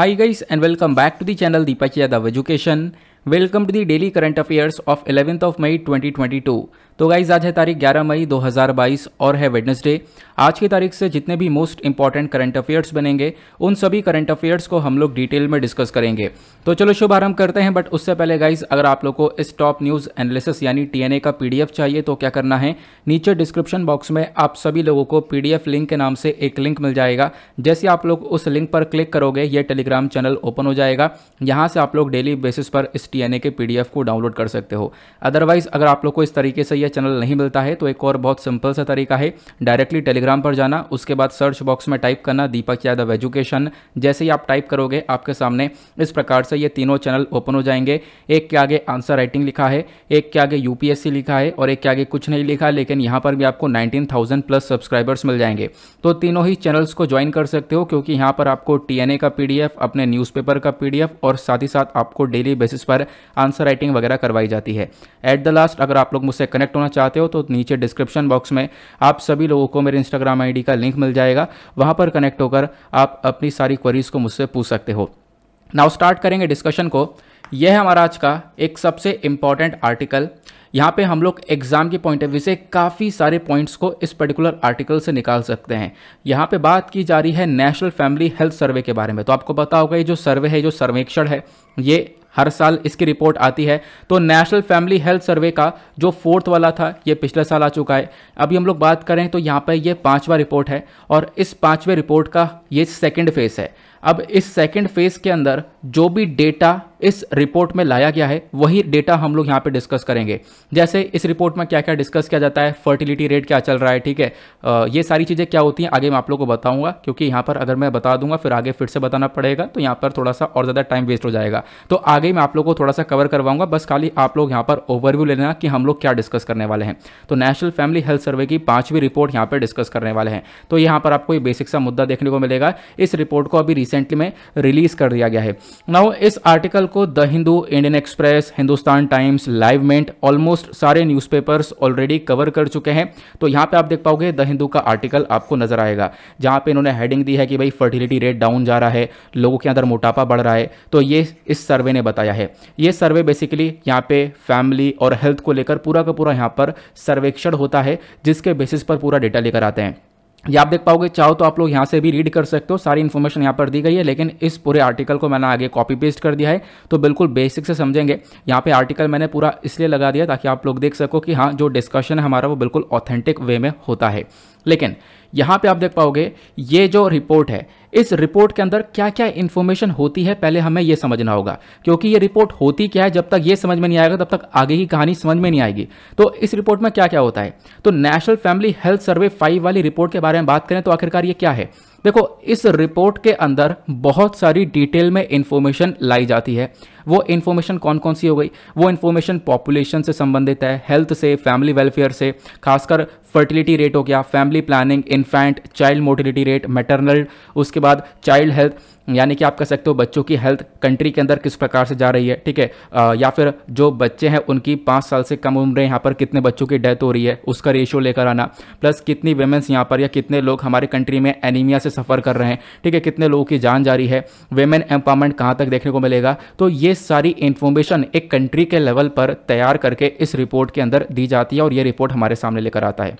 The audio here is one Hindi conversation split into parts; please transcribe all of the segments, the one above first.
Hi guys and welcome back to the channel Deepak Yadav Education. Welcome to the daily current affairs of 11th of May 2022. तो गाइज़ आज है तारीख 11 मई 2022 और है वेडनेसडे। आज की तारीख से जितने भी मोस्ट इंपॉर्टेंट करंट अफेयर्स बनेंगे, उन सभी करंट अफेयर्स को हम लोग डिटेल में डिस्कस करेंगे। तो चलो शुभ शुभारंभ करते हैं बट उससे पहले गाइज़ अगर आप लोग को इस टॉप न्यूज़ एनालिसिस यानी टीएनए का पीडीएफ चाहिए तो क्या करना है? नीचे डिस्क्रिप्शन बॉक्स में आप सभी लोगों को पीडीएफ लिंक के नाम से एक लिंक मिल जाएगा। जैसे आप लोग उस लिंक पर क्लिक करोगे, ये टेलीग्राम चैनल ओपन हो जाएगा। यहाँ से आप लोग डेली बेसिस पर इस टीएनए के पीडीएफ को डाउनलोड कर सकते हो। अदरवाइज़, अगर आप लोग को इस तरीके से यह चैनल नहीं मिलता है तो एक और बहुत सिंपल सा तरीका है। डायरेक्टली टेलीग्राम पर जाना, उसके बाद सर्च बॉक्स में टाइप करना दीपक यादव एजुकेशन। जैसे ही आप टाइप करोगे, आपके सामने इस प्रकार से ये तीनों चैनल ओपन हो जाएँगे। एक के आगे आंसर राइटिंग लिखा है, एक के आगे यूपीएससी लिखा है और एक के आगे कुछ नहीं लिखा, लेकिन यहाँ पर भी आपको नाइनटीन प्लस सब्सक्राइबर्स मिल जाएँगे। तो तीनों ही चैनल्स को ज्वाइन कर सकते हो, क्योंकि यहाँ पर आपको टीएनए का पीडीएफ, अपने न्यूज़पेपर का पीडीएफ और साथ ही साथ आपको डेली बेसिस पर आंसर राइटिंग वगैरह करवाई जाती है। एट द लास्ट अगर आप लोग मुझसे कनेक्ट होना चाहते हो तो नीचे डिस्क्रिप्शन बॉक्स में आप सभी लोगों को मेरे इंस्टाग्राम आईडी का लिंक मिल जाएगा। वहाँ पर कनेक्ट होकर आप अपनी सारी क्वेरीज को मुझसे पूछ सकते हो। नाउ स्टार्ट करेंगे डिस्कशन को। यह हमारा आज का एक सबसे इंपॉर्टेंट आर्टिकल यहाँ पे हम लोग एग्ज़ाम के पॉइंट ऑफ़ व्यू से काफ़ी सारे पॉइंट्स को इस पर्टिकुलर आर्टिकल से निकाल सकते हैं। यहाँ पे बात की जा रही है नेशनल फैमिली हेल्थ सर्वे के बारे में। तो आपको पता होगा, ये जो सर्वे है, जो सर्वेक्षण है, ये हर साल इसकी रिपोर्ट आती है। तो नेशनल फैमिली हेल्थ सर्वे का जो फोर्थ वाला था, ये पिछले साल आ चुका है। अभी हम लोग बात करें तो यहाँ पर यह पांचवा रिपोर्ट है और इस पाँचवें रिपोर्ट का ये सेकेंड फ़ेज़ है। अब इस सेकेंड फ़ेज़ के अंदर जो भी डेटा इस रिपोर्ट में लाया गया है वही डेटा हम लोग यहाँ पे डिस्कस करेंगे। जैसे इस रिपोर्ट में क्या क्या डिस्कस किया जाता है फर्टिलिटी रेट क्या चल रहा है ठीक है? आ, ये सारी चीज़ें क्या होती हैं आगे मैं आप लोग को बताऊँगा क्योंकि यहाँ पर अगर मैं बता दूँगा फिर आगे फिर से बताना पड़ेगा तो यहाँ पर थोड़ा सा और ज़्यादा टाइम वेस्ट हो जाएगा। तो आगे मैं आप लोग को थोड़ा सा कवर करवाऊँगा बस खाली आप लोग यहाँ पर ओवरव्यू लेना कि हम लोग क्या डिस्कस करने वाले हैं। तो नेशनल फैमिली हेल्थ सर्वे की पांचवी रिपोर्ट यहाँ पर डिस्कस करने वाले हैं। तो यहाँ पर आपको बेसिक सा मुद्दा देखने को मिलेगा। इस रिपोर्ट को अभी रिसेंटली में रिलीज़ कर दिया गया है। नाउ इस आर्टिकल को the Hindu Indian Express Hindustan Times Live Mint almost सारे न्यूज़पेपर्स ऑलरेडी कवर कर चुके हैं। तो यहाँ पे आप देख पाओगे द हिंदू का आर्टिकल आपको नज़र आएगा, जहाँ पे इन्होंने हेडिंग दी है कि भाई फर्टिलिटी रेट डाउन जा रहा है, लोगों के अंदर मोटापा बढ़ रहा है। तो ये इस सर्वे ने बताया है। ये सर्वे बेसिकली यहाँ पे फैमिली और हेल्थ को लेकर पूरा का पूरा यहाँ पर सर्वेक्षण होता है, जिसके बेसिस पर पूरा डेटा लेकर आते हैं। ये आप देख पाओगे, चाहो तो आप लोग यहाँ से भी रीड कर सकते हो, सारी इन्फॉर्मेशन यहाँ पर दी गई है, लेकिन इस पूरे आर्टिकल को मैंने आगे कॉपी पेस्ट कर दिया है तो बिल्कुल बेसिक से समझेंगे। यहाँ पे आर्टिकल मैंने पूरा इसलिए लगा दिया ताकि आप लोग देख सको कि हाँ जो डिस्कशन है हमारा वो बिल्कुल ऑथेंटिक वे में होता है। लेकिन यहाँ पर आप देख पाओगे, ये जो रिपोर्ट है इस रिपोर्ट के अंदर क्या क्या इन्फॉर्मेशन होती है, पहले हमें यह समझना होगा। क्योंकि ये रिपोर्ट होती क्या है, जब तक ये समझ में नहीं आएगा, तब तक आगे की कहानी समझ में नहीं आएगी। तो इस रिपोर्ट में क्या क्या होता है? तो national family health survey five वाली रिपोर्ट के बारे में बात करें तो आखिरकार ये क्या है? देखो, इस रिपोर्ट के अंदर बहुत सारी डिटेल में इंफॉर्मेशन लाई जाती है। वो इन्फॉर्मेशन कौन कौन सी हो गई? वो इन्फॉर्मेशन पॉपुलेशन से संबंधित है हेल्थ से फैमिली वेलफेयर से, खासकर फर्टिलिटी रेट हो गया family planning infant child mortality rate maternal उसके बाद चाइल्ड हेल्थ यानी कि आप कह सकते हो बच्चों की हेल्थ कंट्री के अंदर किस प्रकार से जा रही है, ठीक है? या फिर जो बच्चे हैं, उनकी पाँच साल से कम उम्र यहाँ पर कितने बच्चों की डेथ हो रही है, उसका रेशियो लेकर आना प्लस कितनी वेमेंस यहाँ पर या कितने लोग हमारे कंट्री में एनीमिया से सफ़र कर रहे हैं, ठीक है? कितने लोगों की जान जा रही है वेमेन एम्पावरमेंट कहाँ तक देखने को मिलेगा? तो ये सारी इन्फॉर्मेशन एक कंट्री के लेवल पर तैयार करके इस रिपोर्ट के अंदर दी जाती है और ये रिपोर्ट हमारे सामने लेकर आता है।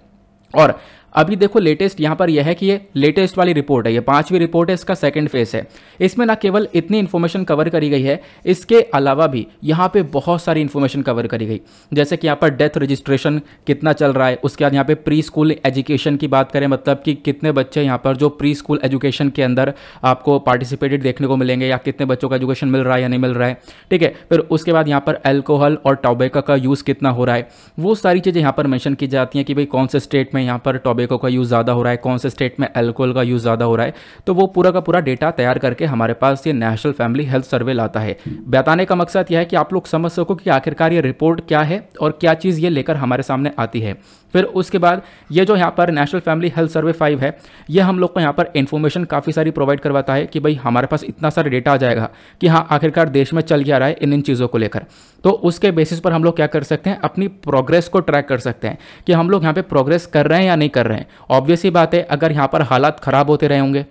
और अभी देखो लेटेस्ट यहाँ पर यह है कि ये लेटेस्ट वाली रिपोर्ट है, ये पांचवी रिपोर्ट है, इसका सेकंड फ़ेज़ है। इसमें ना केवल इतनी इन्फॉर्मेशन कवर करी गई है, इसके अलावा भी यहाँ पे बहुत सारी इन्फॉर्मेशन कवर करी गई। जैसे कि यहाँ पर डेथ रजिस्ट्रेशन कितना चल रहा है, उसके बाद यहाँ पे प्री स्कूल एजुकेशन की बात करें मतलब कि कितने बच्चे यहाँ पर जो प्री स्कूल एजुकेशन के अंदर आपको पार्टिसिपेटेड देखने को मिलेंगे या कितने बच्चों का एजुकेशन मिल रहा है या नहीं मिल रहा है, ठीक है? फिर उसके बाद यहाँ पर एल्कोहल और टोबैको का यूज़ कितना हो रहा है, वो सारी चीज़ें यहाँ पर मैंशन की जाती हैं कि भाई कौन से स्टेट में यहाँ पर टोबैको का यूज़ ज़्यादा हो रहा है, कौन से स्टेट में एल्कोहल का यूज़ ज़्यादा हो रहा है तो वो पूरा का पूरा डेटा तैयार करके हमारे पास ये नेशनल फैमिली हेल्थ सर्वे लाता है। बताने का मकसद यह है कि आप लोग समझ सको कि आखिरकार ये रिपोर्ट क्या है और क्या चीज़ ये लेकर हमारे सामने आती है। फिर उसके बाद ये जो यहाँ पर national family health survey five है, ये हम लोग को यहाँ पर इन्फॉर्मेशन काफ़ी सारी प्रोवाइड करवाता है कि भाई हमारे पास इतना सारा डेटा आ जाएगा कि हाँ आखिरकार देश में चल गया रहा है इन इन चीज़ों को लेकर। तो उसके बेसिस पर हम लोग क्या कर सकते हैं, अपनी प्रोग्रेस को ट्रैक कर सकते हैं कि हम लोग यहाँ पर प्रोग्रेस कर रहे हैं या नहीं कर रहे हैं। ऑब्वियसली बात है, अगर यहाँ पर हालात ख़राब होते रहे होंगे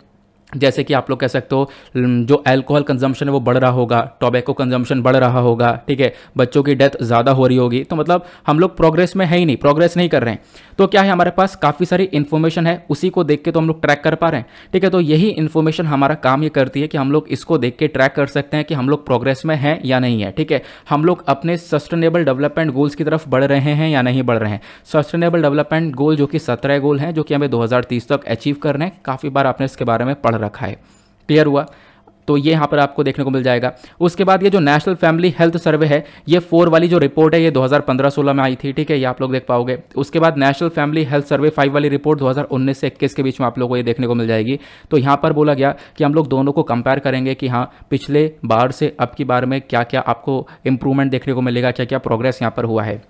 जैसे कि आप लोग कह सकते हो जो अल्कोहल कंजम्पशन है वो बढ़ रहा होगा टोबैको कंजम्पशन बढ़ रहा होगा, ठीक है? बच्चों की डेथ ज़्यादा हो रही होगी। तो मतलब हम लोग प्रोग्रेस में है ही नहीं प्रोग्रेस नहीं कर रहे हैं। तो क्या है हमारे पास? काफ़ी सारी इन्फॉर्मेशन है, उसी को देख के तो हम लोग ट्रैक कर पा रहे हैं, ठीक है? तो यही इन्फॉर्मेशन हमारा काम ये करती है कि हम लोग इसको देख के ट्रैक कर सकते हैं कि हम लोग प्रोग्रेस में हैं या नहीं है, ठीक है? हम लोग अपने सस्टेनेबल डेवलपमेंट गोल्स की तरफ़ बढ़ रहे हैं या नहीं बढ़ रहे हैं? सस्टेनेबल डेवलपमेंट गोल जो कि सत्रह गोल हैं, जो कि हमें दो हज़ार तीस तक अचीव करने हैं। काफ़ी बार आपने इसके बारे में पढ़ रखा है। क्लियर हुआ? तो ये यहाँ पर आपको देखने को मिल जाएगा। उसके बाद ये जो नेशनल फैमिली हेल्थ सर्वे है, ये फोर वाली जो रिपोर्ट है, ये 2015-16 में आई थी, ठीक है? ये आप लोग देख पाओगे। उसके बाद national family health survey five वाली रिपोर्ट 2019 से 21 के बीच में आप लोगों को ये देखने को मिल जाएगी। तो यहाँ पर बोला गया कि हम लोग दोनों को कंपेयर करेंगे कि हाँ पिछले बार से अब की बार में क्या क्या आपको इंप्रूवमेंट देखने को मिलेगा क्या क्या प्रोग्रेस यहाँ पर हुआ है।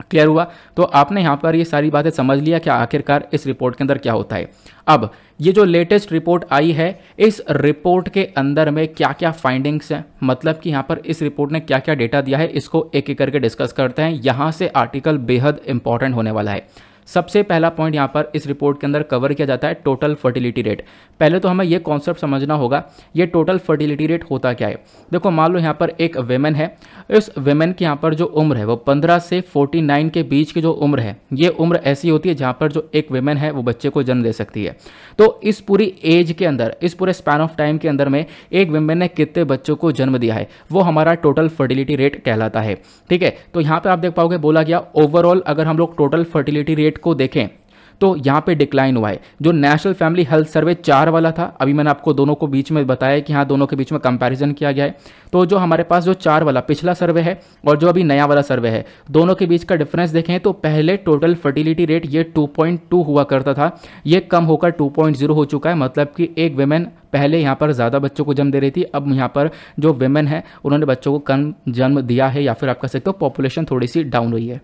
क्लियर हुआ? तो आपने यहाँ पर ये सारी बातें समझ लिया कि आखिरकार इस रिपोर्ट के अंदर क्या होता है। अब, ये जो लेटेस्ट रिपोर्ट आई है, इस रिपोर्ट के अंदर में क्या क्या फाइंडिंग्स हैं? मतलब कि यहाँ पर इस रिपोर्ट ने क्या क्या डेटा दिया है, इसको एक एक करके डिस्कस करते हैं। यहाँ से आर्टिकल बेहद इंपॉर्टेंट होने वाला है। सबसे पहला पॉइंट यहाँ पर इस रिपोर्ट के अंदर कवर किया जाता है टोटल फर्टिलिटी रेट पहले तो हमें ये कॉन्सेप्ट समझना होगा, ये टोटल फर्टिलिटी रेट होता क्या है? देखो, मान लो यहाँ पर एक वेमेन है, इस वेमेन की यहाँ पर जो उम्र है, वो 15 से 49 के बीच की जो उम्र है, ये उम्र ऐसी होती है जहाँ पर जो एक वेमेन है, वो बच्चे को जन्म दे सकती है। तो इस पूरी एज के अंदर, इस पूरे स्पैन ऑफ़ टाइम के अंदर में एक वेमेन ने कितने बच्चों को जन्म दिया है, वो हमारा टोटल फर्टिलिटी रेट कहलाता है, ठीक है? तो यहाँ पर आप देख पाओगे, बोला गया ओवरऑल अगर हम लोग टोटल फर्टिलिटी रेट को देखें तो यहाँ पे डिक्लाइन हुआ है। जो नेशनल फैमिली हेल्थ सर्वे चार वाला था, अभी मैंने आपको दोनों को बीच में बताया कि हाँ दोनों के बीच में कंपैरिजन किया गया है। तो जो हमारे पास जो चार वाला, पिछला सर्वे है और जो अभी नया वाला सर्वे है, दोनों के बीच का डिफरेंस देखें तो पहले टोटल फर्टिलिटी रेट ये 2.2 हुआ करता था। ये कम होकर 2.0 हो चुका है मतलब कि एक वेमेन पहले यहाँ पर ज़्यादा बच्चों को जन्म दे रही थी, अब यहाँ पर जो वेमेन है, उन्होंने बच्चों को कम जन्म दिया है या फिर आप कह सकते हो पॉपुलेशन थोड़ी सी डाउन हुई है।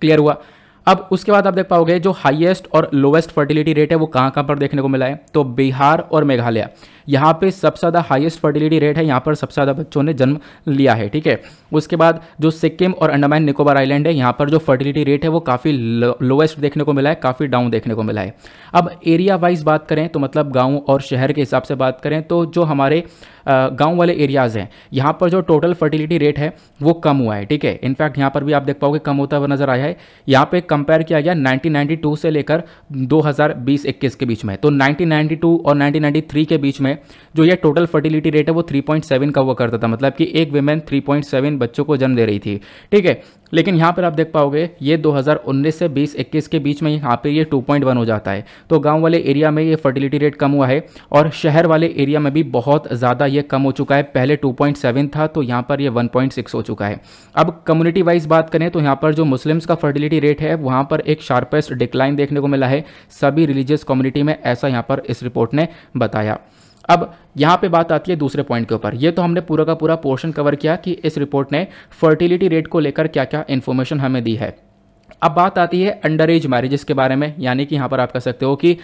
क्लियर हुआ? अब उसके बाद आप देख पाओगे जो हाईएस्ट और लोएस्ट फर्टिलिटी रेट है वो कहाँ कहाँ पर देखने को मिला है? तो बिहार और मेघालय। यहाँ पे सबसे ज़्यादा हाईएस्ट फर्टिलिटी रेट है, यहाँ पर सबसे ज़्यादा बच्चों ने जन्म लिया है, ठीक है? उसके बाद जो सिक्किम और अंडमान निकोबार आइलैंड है, यहाँ पर जो फर्टिलिटी रेट है वो काफ़ी लोवेस्ट देखने को मिला है, काफ़ी डाउन देखने को मिला है। अब एरिया वाइज बात करें तो मतलब गाँव और शहर के हिसाब से बात करें तो जो हमारे गाँव वाले एरियाज़ हैं, यहाँ पर जो टोटल फर्टिलिटी रेट है वो कम हुआ है, ठीक है? इनफैक्ट यहाँ पर भी आप देख पाओगे कम होता हुआ नज़र आया है। यहाँ पे कंपेयर किया गया 1992 से लेकर 2020-21 के बीच में तो 1992 और 1993 के बीच में जो ये टोटल फर्टिलिटी रेट है वो 3.7 का हुआ करता था। मतलब कि एक वीमेन 3.7 बच्चों को जन्म दे रही थी। ठीक है? लेकिन यहाँ पर आप देख पाओगे, ये 2019 से 20-21 के बीच में यहाँ पे ये 2.1 हो जाता है। तो गाँव वाले एरिया में ये फर्टिलिटी रेट कम हुआ है और शहर वाले एरिया में भी बहुत ज़्यादा ये कम हो चुका है। पहले 2.7 था तो यहाँ पर ये 1.6 हो चुका है। अब कम्युनिटी वाइज बात करें तो यहाँ पर जो मुस्लिम्स का फर्टिलिटी रेट है, वहाँ पर एक शार्पेस्ट डिक्लाइन देखने को मिला है। सभी रिलीजियस कम्युनिटी में ऐसा यहाँ पर इस रिपोर्ट ने बताया। अब यहाँ पे बात आती है दूसरे पॉइंट के ऊपर। ये तो हमने पूरा का पूरा पोर्शन कवर किया कि इस रिपोर्ट ने फर्टिलिटी रेट को लेकर क्या क्या इन्फॉर्मेशन हमें दी है। अब बात आती है अंडर एज मैरिजेस के बारे में यानी कि यहाँ पर आप कह सकते हो कि आ,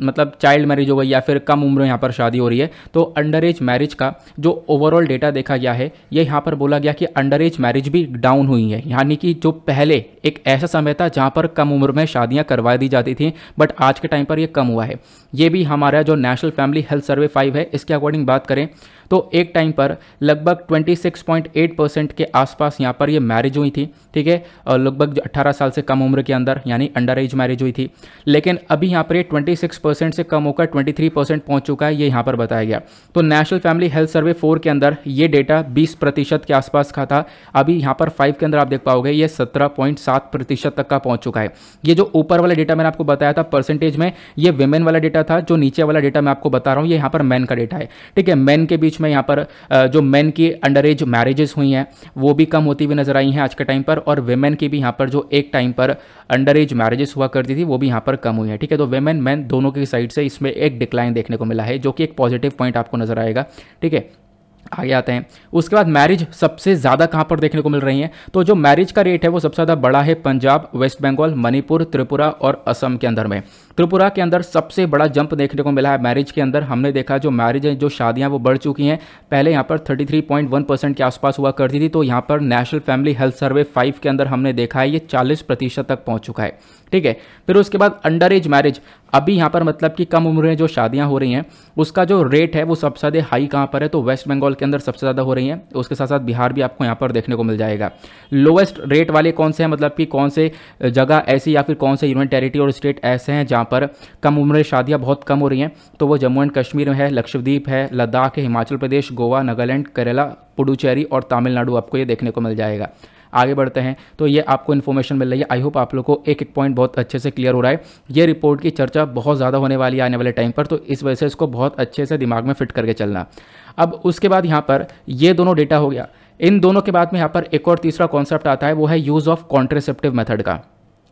मतलब चाइल्ड मैरिज हो गई या फिर कम उम्र यहाँ पर शादी हो रही है तो अंडर एज मैरिज का जो ओवरऑल डेटा देखा गया है ये यहाँ पर बोला गया कि अंडर एज मैरिज भी डाउन हुई है यानी कि जो पहले एक ऐसा समय था जहाँ पर कम उम्र में शादियाँ करवा दी जाती थी बट आज के टाइम पर यह कम हुआ है। ये भी हमारा जो national family health survey five है इसके अकॉर्डिंग बात करें तो एक टाइम पर लगभग 26.8 परसेंट के आसपास यहाँ पर ये मैरिज हुई थी, ठीक है? लगभग 18 साल से कम उम्र के अंदर, यानी अंडर एज मैरिज हुई थी। लेकिन अभी यहाँ पर ये 26 परसेंट से कम होकर 23 परसेंट पहुँच चुका है, ये यहाँ पर बताया गया। तो national family health survey four के अंदर ये डेटा बीस प्रतिशत के आसपास का था। अभी यहाँ पर फाइव के अंदर आप देख पाओगे, ये सत्रह प्रतिशत तक का पहुँच चुका है। ये जो ऊपर वाला डेटा मैंने आपको बताया था परसेंटेज में, ये वेमेन वाला डेटा था, जो नीचे वाला डेटा मैं आपको बता रहा हूँ, ये यहाँ पर मैन का डेटा है, ठीक है? मैन के बीच में यहाँ पर जो मेन की अंडर एज मैरिजेस हुई हैं, वो भी कम होती हुई नज़र आई हैं आज के टाइम पर और वेमेन की भी यहाँ पर जो एक टाइम पर अंडर एज मैरिजेस हुआ करती थी, वो भी यहाँ पर कम हुई है। ठीक है तो वेमेन मैन दोनों की साइड से इसमें एक डिक्लाइन देखने को मिला है, जो कि एक पॉजिटिव पॉइंट आपको नज़र आएगा। ठीक है, आगे आते हैं। उसके बाद मैरिज सबसे ज़्यादा कहाँ पर देखने को मिल रही है? तो जो मैरिज का रेट है, वो सबसे ज़्यादा बड़ा है पंजाब वेस्ट बंगाल मणिपुर, त्रिपुरा और असम के अंदर में। त्रिपुरा के अंदर सबसे बड़ा जंप देखने को मिला है। मैरिज के अंदर हमने देखा जो मैरिज है, जो शादियाँ वो बढ़ चुकी हैं। पहले यहाँ पर 33.1 परसेंट के आसपास हुआ करती थी तो यहाँ पर national family health survey five के अंदर हमने देखा है, ये चालीस प्रतिशत तक पहुँच चुका है। ठीक है, फिर उसके बाद अंडर एज मैरिज। अभी यहाँ पर मतलब कि कम उम्र में जो शादियाँ हो रही हैं, उसका जो रेट है वो सबसे ज़्यादा हाई कहाँ पर है तो वेस्ट बंगाल के अंदर सबसे ज़्यादा हो रही हैं। उसके साथ साथ बिहार भी आपको यहाँ पर देखने को मिल जाएगा। लोवेस्ट रेट वाले कौन से हैं? मतलब कि कौन से जगह ऐसी या फिर कौन से यूनियन टेरिटरी और स्टेट ऐसे हैं जहाँ पर कम उम्र शादियाँ बहुत कम हो रही हैं तो वो जम्मू एंड कश्मीर में है, लक्षद्वीप है, लद्दाख है, हिमाचल प्रदेश, गोवा, नागालैंड, केरला, पुडुचेरी और तमिलनाडु आपको ये देखने को मिल जाएगा। आगे बढ़ते हैं तो ये आपको इन्फॉर्मेशन मिल रही है। आई होप आप लोग को एक एक पॉइंट बहुत अच्छे से क्लियर हो रहा है। ये रिपोर्ट की चर्चा बहुत ज़्यादा होने वाली है आने वाले टाइम पर तो इस वजह से इसको बहुत अच्छे से दिमाग में फिट करके चलना। अब उसके बाद यहाँ पर ये दोनों डेटा हो गया। इन दोनों के बाद में यहाँ पर एक और तीसरा कॉन्सेप्ट आता है, वो है यूज़ ऑफ़ कॉन्ट्रेसेप्टिव मेथड का।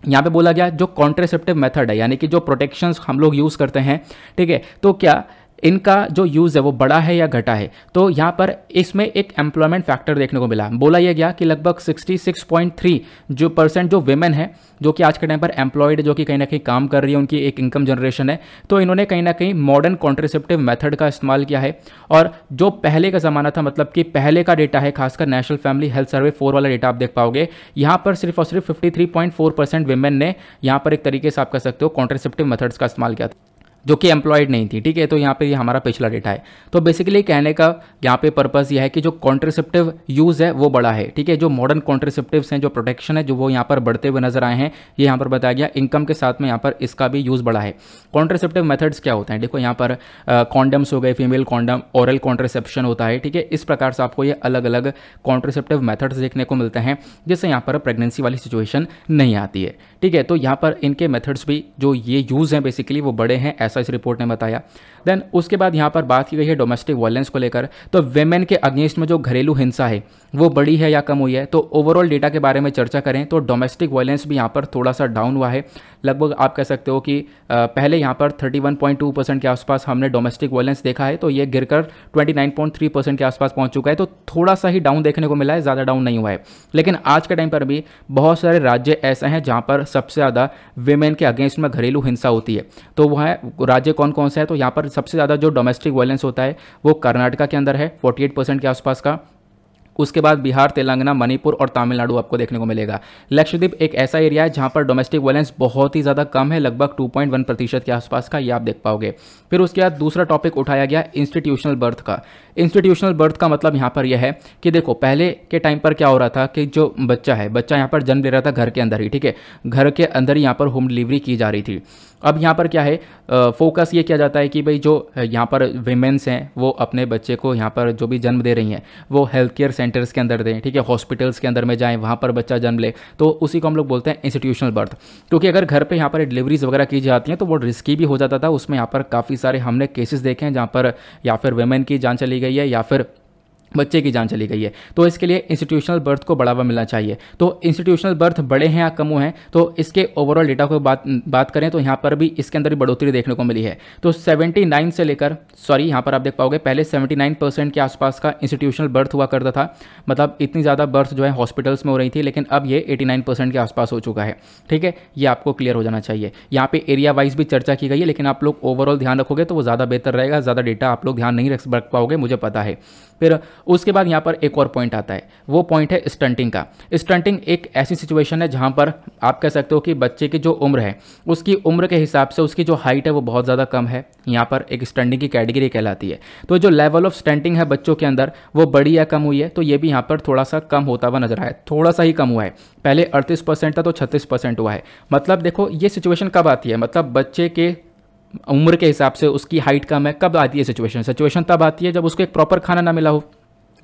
यहाँ पे बोला गया जो कॉन्ट्रेसेप्टिव मेथड है, यानी कि जो प्रोटेक्शंस हम लोग यूज़ करते हैं, ठीक है? तो क्या इनका जो यूज़ है वो बड़ा है या घटा है? तो यहाँ पर इसमें एक एम्प्लॉयमेंट फैक्टर देखने को मिला। बोला यह गया कि लगभग 66.3 जो परसेंट जो वेमेन है, जो कि आज के टाइम पर एम्प्लॉयड जो कि कहीं ना कहीं काम कर रही है, उनकी एक इनकम जनरेशन है तो इन्होंने कहीं ना कहीं मॉडर्न कॉन्ट्रेसेप्टिव मेथड का इस्तेमाल किया है। और जो पहले का ज़माना था मतलब कि पहले का डेटा है, खासकर national family health survey four वाला डेटा आप देख पाओगे, यहाँ पर सिर्फ़ और सिर्फ़ फिफ्टी परसेंट वेमेन ने यहाँ पर एक तरीके से आप कह सकते हो कॉन्ट्रेसेप्टिव मेथड्स का इस्तेमाल किया था। जो कि एम्प्लॉयड नहीं थी, ठीक है? तो यहाँ पे ये हमारा पिछला डेटा है। तो बेसिकली कहने का यहाँ पे पर्पस ये है कि जो कॉन्ट्रेसेप्टिव यूज़ है, वो बड़ा है, ठीक है? जो मॉडर्न कॉन्ट्रेसेप्टिव्स हैं, जो प्रोटेक्शन है, जो वो यहाँ पर बढ़ते हुए नज़र आए हैं, ये यहाँ पर बताया गया। इनकम के साथ में यहाँ पर इसका भी यूज़ बढ़ा है। कॉन्ट्रेसेप्टिव मेथड्स क्या होते हैं? देखो, यहाँ पर कॉन्डम्स हो गए फीमेल कॉन्डम औरल कॉन्ट्रेसेप्शन होता है, ठीक है? इस प्रकार से आपको ये अलग अलग कॉन्ट्रेसेप्टिव मेथड्स देखने को मिलते हैं, जिससे यहाँ पर प्रेगनेंसी वाली सिचुएशन नहीं आती है, ठीक है? तो यहाँ पर इनके मेथड्स भी जो ये यूज़ हैं बेसिकली वो बड़े हैं ऐसा इस रिपोर्ट ने बताया। देन उसके बाद यहाँ पर बात की गई है डोमेस्टिक वायलेंस को लेकर। तो वेमेन के अगेंस्ट में जो घरेलू हिंसा है, वो बड़ी है या कम हुई है? तो ओवरऑल डेटा के बारे में चर्चा करें तो डोमेस्टिक वायलेंस भी यहाँ पर थोड़ा सा डाउन हुआ है। लगभग आप कह सकते हो कि पहले यहाँ पर 31.2 परसेंट के आसपास हमने डोमेस्टिक वायलेंस देखा है तो ये गिरकर 29.3 परसेंट के आसपास पहुँच चुका है तो थोड़ा सा ही डाउन देखने को मिला है, ज़्यादा डाउन नहीं हुआ है। लेकिन आज के टाइम पर भी बहुत सारे राज्य ऐसे हैं जहाँ पर सबसे ज़्यादा वेमेन के अगेंस्ट में घरेलू हिंसा होती है। तो वह राज्य कौन कौन सा है? तो यहाँ पर सबसे ज़्यादा जो डोमेस्टिक वायलेंस होता है, वो कर्नाटका के अंदर है 48 परसेंट के आसपास का। उसके बाद बिहार, तेलंगाना, मणिपुर और तमिलनाडु आपको देखने को मिलेगा। लक्षद्वीप एक ऐसा एरिया है जहाँ पर डोमेस्टिक वायलेंस बहुत ही ज़्यादा कम है, लगभग 2.1 प्रतिशत के आसपास का ये आप देख पाओगे। फिर उसके बाद दूसरा टॉपिक उठाया गया इंस्टीट्यूशनल बर्थ का। इंस्टीट्यूशनल बर्थ का मतलब यहाँ पर यह है कि देखो, पहले के टाइम पर क्या हो रहा था कि जो बच्चा है, बच्चा यहाँ पर जन्म ले रहा था घर के अंदर ही, ठीक है? घर के अंदर ही यहाँ पर होम डिलीवरी की जा रही थी। अब यहाँ पर क्या है फोकस ये किया जाता है कि भाई जो यहाँ पर वीमेंस हैं, वो अपने बच्चे को यहाँ पर जो भी जन्म दे रही हैं, वो हेल्थ केयर सेंटर्स के अंदर दें, ठीक है? हॉस्पिटल्स के अंदर में जाएँ, वहाँ पर बच्चा जन्म ले। तो उसी को हम लोग बोलते हैं इंस्टीट्यूशनल बर्थ क्योंकि अगर घर पर यहाँ पर डिलीवरीज वगैरह की जाती हैं तो वो रिस्की भी हो जाता था। उसमें यहाँ पर काफ़ी सारे हमने केसेस देखे हैं जहाँ पर या फिर वेमेन की जान चली गई है, या फिर बच्चे की जान चली गई है। तो इसके लिए इंस्टीट्यूशनल बर्थ को बढ़ावा मिलना चाहिए। तो इंस्टीट्यूशनल बर्थ बड़े हैं या कम हैं तो इसके ओवरऑल डेटा को बात बात करें तो यहाँ पर भी इसके अंदर भी बढ़ोतरी देखने को मिली है। तो 79 से लेकर सॉरी यहाँ पर आप देख पाओगे, पहले 79 परसेंट के आसपास का इंस्टीट्यूशनल बर्थ हुआ करता था। मतलब इतनी ज़्यादा बर्थ जो है हॉस्पिटल्स में हो रही थी, लेकिन अब ये एटी परसेंट के आसपास हो चुका है। ठीक है? ये आपको क्लियर हो जाना चाहिए। यहाँ पे एरिया वाइज भी चर्चा की गई है, लेकिन आप लोग ओवरऑल ध्यान रखोगे तो वो ज़्यादा बेहतर रहेगा, ज़्यादा डेटा आप लोग ध्यान नहीं रख पाओगे, मुझे पता है। फिर उसके बाद यहाँ पर एक और पॉइंट आता है। वो पॉइंट है स्टंटिंग का। स्टंटिंग एक ऐसी सिचुएशन है जहाँ पर आप कह सकते हो कि बच्चे की जो उम्र है, उसकी उम्र के हिसाब से उसकी जो हाइट है वो बहुत ज़्यादा कम है। यहाँ पर एक स्टंटिंग की कैटेगरी कहलाती है। तो जो लेवल ऑफ़ स्टंटिंग है बच्चों के अंदर, वो बड़ी या कम हुई है तो ये भी यहाँ पर थोड़ा सा कम होता हुआ नज़र आया। थोड़ा सा ही कम हुआ है। पहले अड़तीस परसेंट था तो छत्तीस परसेंट हुआ है। मतलब देखो, ये सिचुएशन कब आती है? मतलब बच्चे के उम्र के हिसाब से उसकी हाइट कम है, कब आती है सिचुएशन सिचुएशन तब आती है जब उसको एक प्रॉपर खाना ना मिला हो।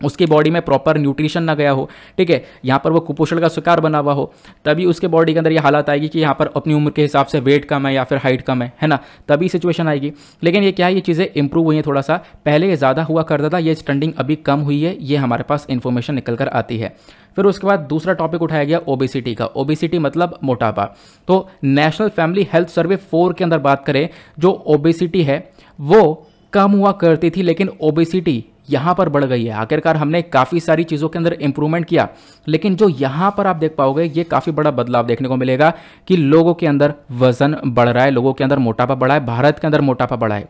उसकी बॉडी में प्रॉपर न्यूट्रिशन ना गया हो, ठीक है? यहाँ पर वो कुपोषण का शिकार बना हुआ हो, तभी उसके बॉडी के अंदर ये हालत आएगी कि यहाँ पर अपनी उम्र के हिसाब से वेट कम है या फिर हाइट कम है है ना? तभी सिचुएशन आएगी। लेकिन ये क्या है? ये चीज़ें इंप्रूव हुई हैं थोड़ा सा। पहले ये ज़्यादा हुआ करता था, ये स्टैंडिंग अभी कम हुई है, ये हमारे पास इन्फॉर्मेशन निकल कर आती है। फिर उसके बाद दूसरा टॉपिक उठाया गया ओबेसिटी का। ओबेसिटी मतलब मोटापा। तो national family health survey four के अंदर बात करें, जो ओबेसिटी है, वो कम हुआ करती थी, लेकिन ओबेसिटी यहाँ पर बढ़ गई है। आखिरकार हमने काफ़ी सारी चीज़ों के अंदर इंप्रूवमेंट किया। लेकिन जो यहाँ पर आप देख पाओगे, ये काफ़ी बड़ा बदलाव देखने को मिलेगा कि लोगों के अंदर वज़न बढ़ रहा है, लोगों के अंदर मोटापा बढ़ा है, भारत के अंदर मोटापा बढ़ा है।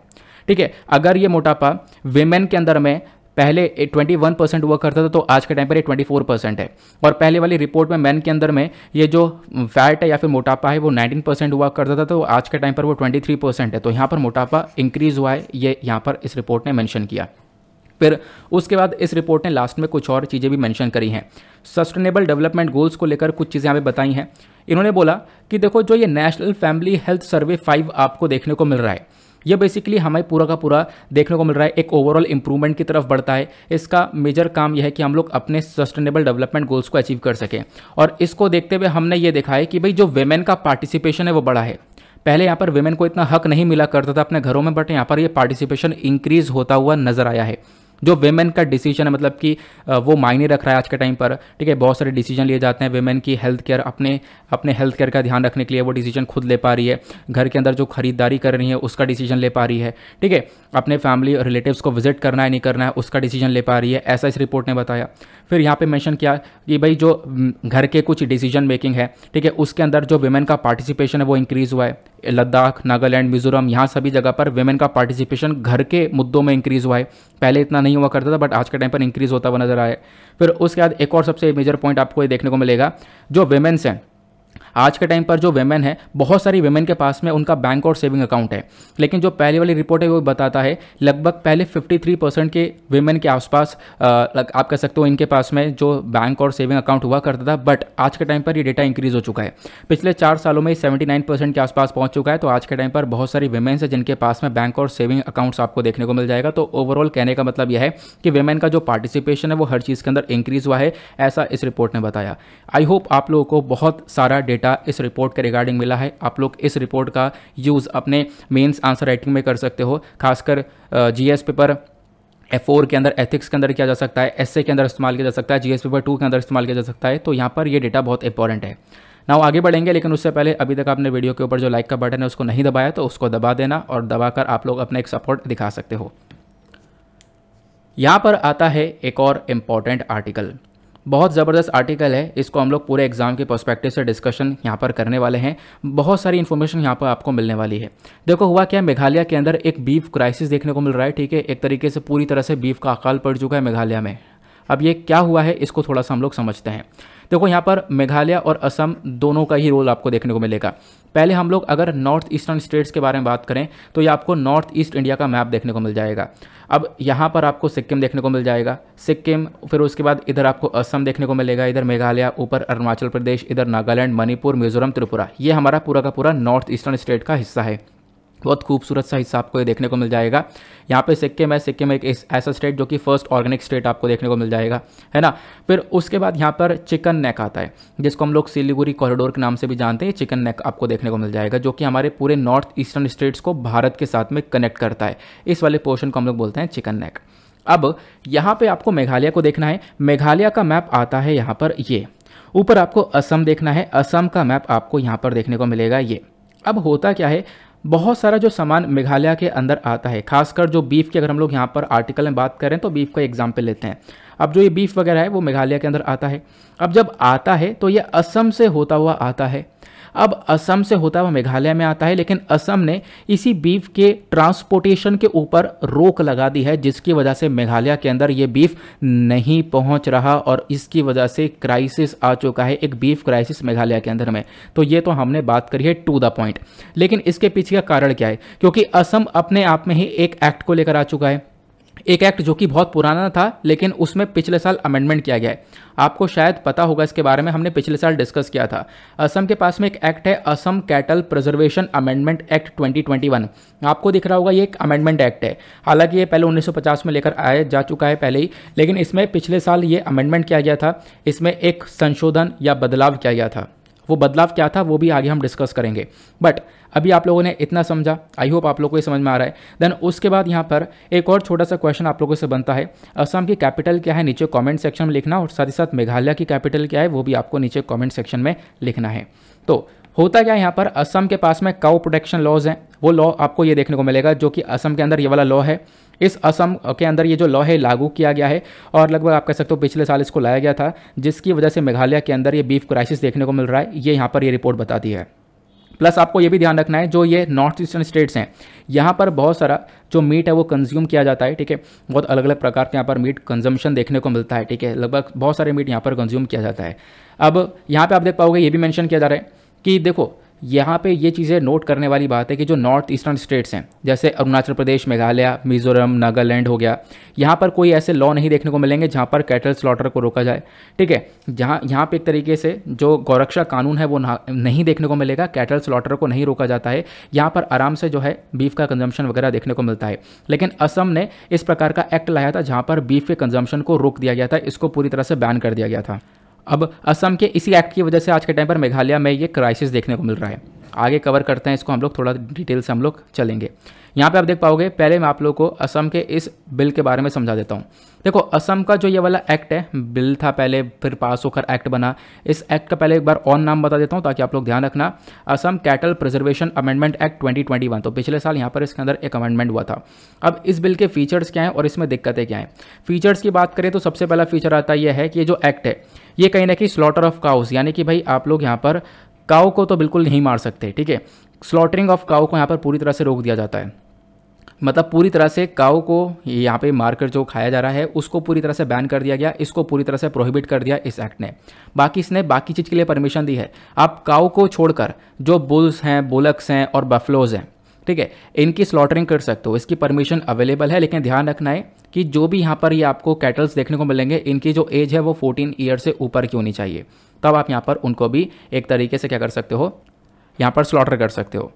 ठीक है, अगर ये मोटापा वेमेन के अंदर में पहले 21 परसेंट हुआ करता था तो आज के टाइम पर ये 24 परसेंट है। और पहले वाली रिपोर्ट में मैन के अंदर में ये जो फैट है या फिर मोटापा है, वो 19 परसेंट हुआ करता था तो आज के टाइम पर वो 23 परसेंट है। तो यहाँ पर मोटापा इंक्रीज हुआ है, ये यहाँ पर इस रिपोर्ट ने मैंशन किया। फिर उसके बाद इस रिपोर्ट ने लास्ट में कुछ और चीज़ें भी मेंशन करी हैं। सस्टेनेबल डेवलपमेंट गोल्स को लेकर कुछ चीज़ें हमें बताई हैं। इन्होंने बोला कि देखो, जो ये national family health survey five आपको देखने को मिल रहा है, ये बेसिकली हमें पूरा का पूरा देखने को मिल रहा है। एक ओवरऑल इंप्रूवमेंट की तरफ़ बढ़ता है। इसका मेजर काम यह है कि हम लोग अपने सस्टेनेबल डेवलपमेंट गोल्स को अचीव कर सकें। और इसको देखते हुए हमने ये देखा है कि भाई, जो वेमेन का पार्टिसिपेशन है वो बड़ा है। पहले यहाँ पर वेमेन को इतना हक नहीं मिला करता था अपने घरों में बट यहाँ पर ये पार्टिसिपेशन इंक्रीज होता हुआ नज़र आया है। जो वेमेन का डिसीज़न है मतलब कि वो मायने रख रहा है आज के टाइम पर, ठीक है? बहुत सारे डिसीज़न लिए जाते हैं वेमेन की हेल्थ केयर अपने अपने हेल्थ केयर का ध्यान रखने के लिए वो डिसीज़न खुद ले पा रही है। घर के अंदर जो खरीदारी कर रही है, उसका डिसीज़न ले पा रही है, ठीक है? अपने फैमिली और रिलेटिव्स को विज़िट करना है, नहीं करना है, उसका डिसीज़न ले पा रही है, ऐसा इस रिपोर्ट ने बताया। फिर यहाँ पे मेंशन किया कि भाई जो घर के कुछ डिसीज़न मेकिंग है, ठीक है? उसके अंदर जो वेमेन का पार्टिसिपेशन है, वो इंक्रीज़ हुआ है। लद्दाख, नागालैंड, मिजोरम, यहाँ सभी जगह पर वेमेन का पार्टिसिपेशन घर के मुद्दों में इंक्रीज़ हुआ है। पहले इतना नहीं हुआ करता था बट आज के टाइम पर इंक्रीज़ होता हुआ नज़र आया फिर उसके बाद एक और सबसे मेजर पॉइंट आपको ये देखने को मिलेगा, जो वेमेंस हैं। आज के टाइम पर जो वेमेन है, बहुत सारी वेमेन के पास में उनका बैंक और सेविंग अकाउंट है। लेकिन जो पहले वाली रिपोर्ट है, वो बताता है, लगभग पहले 53 परसेंट के वेमेन के आसपास आप कह सकते हो इनके पास में जो बैंक और सेविंग अकाउंट हुआ करता था बट आज के टाइम पर ये डेटा इंक्रीज हो चुका है। पिछले चार सालों में सेवेंटी परसेंट के आसपास पहुँच चुका है तो आज के टाइम पर बहुत सारी वेमेन्स है जिनके पास में बैंक और सेविंग अकाउंट्स आपको देखने को मिल जाएगा। तो ओवरऑल कहने का मतलब यह है कि वेमेन का जो पार्टिसिपेशन है, वो हर चीज़ के अंदर इंक्रीज हुआ है, ऐसा इस रिपोर्ट ने बताया। आई होप आप लोगों को बहुत सारा डेटा इस रिपोर्ट के रिगार्डिंग मिला है। आप लोग इस रिपोर्ट का यूज़ अपने मेंस आंसर राइटिंग में कर सकते हो। खासकर जीएस पेपर एफ़ फोर के अंदर एथिक्स के अंदर किया जा सकता है एसए के अंदर इस्तेमाल किया जा सकता है जीएस पेपर टू के अंदर इस्तेमाल किया जा सकता है। तो यहाँ पर ये डेटा बहुत इंपॉर्टेंट है। ना आगे बढ़ेंगे, लेकिन उससे पहले अभी तक आपने वीडियो के ऊपर जो लाइक का बटन है, उसको नहीं दबाया तो उसको दबा देना और दबाकर आप लोग अपना एक सपोर्ट दिखा सकते हो। यहाँ पर आता है एक और इंपॉर्टेंट आर्टिकल बहुत ज़बरदस्त आर्टिकल है। इसको हम लोग पूरे एग्ज़ाम के पर्सपेक्टिव से डिस्कशन यहाँ पर करने वाले हैं। बहुत सारी इन्फॉर्मेशन यहाँ पर आपको मिलने वाली है। देखो, हुआ क्या, मेघालय के अंदर एक बीफ क्राइसिस देखने को मिल रहा है, ठीक है? एक तरीके से पूरी तरह से बीफ का अकाल पड़ चुका है मेघालय में। अब ये क्या हुआ है, इसको थोड़ा सा हम लोग समझते हैं। देखो, यहाँ पर मेघालय और असम दोनों का ही रोल आपको देखने को मिलेगा। पहले हम लोग अगर नॉर्थ ईस्टर्न स्टेट्स के बारे में बात करें तो ये आपको नॉर्थ ईस्ट इंडिया का मैप देखने को मिल जाएगा। अब यहाँ पर आपको सिक्किम देखने को मिल जाएगा। सिक्किम, फिर उसके बाद इधर आपको असम देखने को मिलेगा। इधर मेघालय, ऊपर अरुणाचल प्रदेश, इधर नागालैंड, मणिपुर, मिजोरम, त्रिपुरा। ये हमारा पूरा का पूरा नॉर्थ ईस्टर्न स्टेट का हिस्सा है। बहुत खूबसूरत सा हिस्सा आपको ये देखने को मिल जाएगा। यहाँ पे सिक्किम है सिक्किम एक ऐसा स्टेट जो कि फ़र्स्ट ऑर्गेनिक स्टेट आपको देखने को मिल जाएगा, है ना? फिर उसके बाद यहाँ पर चिकन नेक आता है, जिसको हम लोग सिलीगुड़ी कॉरिडोर के नाम से भी जानते हैं। चिकन नेक आपको देखने को मिल जाएगा, जो कि हमारे पूरे नॉर्थ ईस्टर्न स्टेट्स को भारत के साथ में कनेक्ट करता है। इस वाले पोर्शन को हम लोग बोलते हैं चिकन नेक अब यहाँ पे आपको मेघालय को देखना है। मेघालय का मैप आता है यहाँ पर ये। ऊपर आपको असम देखना है। असम का मैप आपको यहाँ पर देखने को मिलेगा ये। अब होता क्या है? बहुत सारा जो सामान मेघालय के अंदर आता है, खासकर जो बीफ की अगर हम लोग यहाँ पर आर्टिकल में बात करें तो बीफ का एग्ज़ाम्पल लेते हैं। अब जो ये बीफ वगैरह है, वो मेघालय के अंदर आता है। अब जब आता है तो ये असम से होता हुआ आता है। अब असम से होता हुआ मेघालय में आता है, लेकिन असम ने इसी बीफ के ट्रांसपोर्टेशन के ऊपर रोक लगा दी है, जिसकी वजह से मेघालय के अंदर ये बीफ नहीं पहुँच रहा और इसकी वजह से क्राइसिस आ चुका है, एक बीफ क्राइसिस मेघालय के अंदर में। तो ये तो हमने बात करी है टू द पॉइंट। लेकिन इसके पीछे का कारण क्या है? क्योंकि असम अपने आप में ही एक एक्ट को लेकर आ चुका है। एक एक्ट जो कि बहुत पुराना था, लेकिन उसमें पिछले साल अमेंडमेंट किया गया है। आपको शायद पता होगा, इसके बारे में हमने पिछले साल डिस्कस किया था। असम के पास में एक एक्ट है, Assam cattle preservation amendment act 2021 आपको दिख रहा होगा, ये एक अमेंडमेंट एक्ट है। हालाँकि ये पहले 1950 में लेकर आया जा चुका है पहले ही, लेकिन इसमें पिछले साल ये अमेंडमेंट किया गया था। इसमें एक संशोधन या बदलाव किया गया था। वो बदलाव क्या था, वो भी आगे हम डिस्कस करेंगे। बट अभी आप लोगों ने इतना समझा। आई होप आप लोगों को ये समझ में आ रहा है। देन उसके बाद यहाँ पर एक और छोटा सा क्वेश्चन आप लोगों से बनता है। असम की कैपिटल क्या है, नीचे कमेंट सेक्शन में लिखना और साथ ही साथ मेघालय की कैपिटल क्या है, वो भी आपको नीचे कॉमेंट सेक्शन में लिखना है। तो होता क्या यहाँ पर? असम के पास में काउ प्रोटेक्शन लॉज हैं। वो लॉ आपको ये देखने को मिलेगा, जो कि असम के अंदर ये वाला लॉ है। इस असम के अंदर ये जो लॉ है लागू किया गया है और लगभग आप कह सकते हो पिछले साल इसको लाया गया था, जिसकी वजह से मेघालय के अंदर ये बीफ क्राइसिस देखने को मिल रहा है। ये यहाँ पर ये रिपोर्ट बताती है। प्लस आपको ये भी ध्यान रखना है, जो ये नॉर्थ ईस्टर्न स्टेट्स हैं, यहाँ पर बहुत सारा जो मीट है, वो कंज्यूम किया जाता है, ठीक है? बहुत अलग अलग प्रकार के यहाँ पर मीट कंजम्पशन देखने को मिलता है, ठीक है? लगभग बहुत सारे मीट यहाँ पर कंज्यूम किया जाता है। अब यहाँ पर आप देख पाओगे, ये भी मैंशन किया जा रहा है कि देखो यहाँ पे ये चीज़ें नोट करने वाली बात है कि जो नॉर्थ ईस्टर्न स्टेट्स हैं, जैसे अरुणाचल प्रदेश, मेघालय, मिजोरम, नागालैंड हो गया, यहाँ पर कोई ऐसे लॉ नहीं देखने को मिलेंगे जहाँ पर कैटल स्लॉटर को रोका जाए। ठीक है, जहाँ, यहाँ पे एक तरीके से जो गौरक्षा कानून है वो नहीं देखने को मिलेगा कैटल स्लॉटर को नहीं रोका जाता है, यहाँ पर आराम से जो है बीफ का कंजम्पशन वगैरह देखने को मिलता है। लेकिन असम ने इस प्रकार का एक्ट लाया था जहाँ पर बीफ के कंजम्पशन को रोक दिया गया था, इसको पूरी तरह से बैन कर दिया गया था। अब असम के इसी एक्ट की वजह से आज के टाइम पर मेघालय में ये क्राइसिस देखने को मिल रहा है। आगे कवर करते हैं इसको हम लोग, थोड़ा डिटेल से हम लोग चलेंगे। यहाँ पे आप देख पाओगे, पहले मैं आप लोग को असम के इस बिल के बारे में समझा देता हूँ। देखो, असम का जो ये वाला एक्ट है बिल था पहले, फिर पास होकर एक्ट बना। इस एक्ट का पहले एक बार ऑन नाम बता देता हूँ ताकि आप लोग ध्यान रखना। Assam cattle preservation amendment act 2021 तो पिछले साल यहाँ पर इसके अंदर एक अमेंडमेंट हुआ था। अब इस बिल के फीचर्स क्या हैं और इसमें दिक्कतें क्या हैं? फीचर्स की बात करें तो सबसे पहला फीचर आता यह है कि ये जो एक्ट है ये कहीं ना कहीं स्लॉटर ऑफ़ काउस यानी कि भाई आप लोग यहाँ पर काउ को तो बिल्कुल नहीं मार सकते, ठीक है? स्लॉटरिंग ऑफ़ काउ को यहाँ पर पूरी तरह से रोक दिया जाता है। मतलब पूरी तरह से काउ को यहाँ पे मारकर जो खाया जा रहा है, उसको पूरी तरह से बैन कर दिया गया, इसको पूरी तरह से प्रोहिबिट कर दिया इस एक्ट ने। बाकी इसने बाकी चीज़ के लिए परमिशन दी है। आप काउ को छोड़कर जो बुल्स हैं बुलक्स हैं और बफलोज हैं, ठीक है? इनकी स्लॉटरिंग कर सकते हो, इसकी परमिशन अवेलेबल है, लेकिन ध्यान रखना है कि जो भी यहाँ पर ये आपको कैटल्स देखने को मिलेंगे, इनकी जो एज है वो फोर्टीन ईयर से ऊपर की होनी चाहिए। तब आप यहाँ पर उनको भी एक तरीके से क्या कर सकते हो, यहाँ पर स्लॉटर कर सकते हो।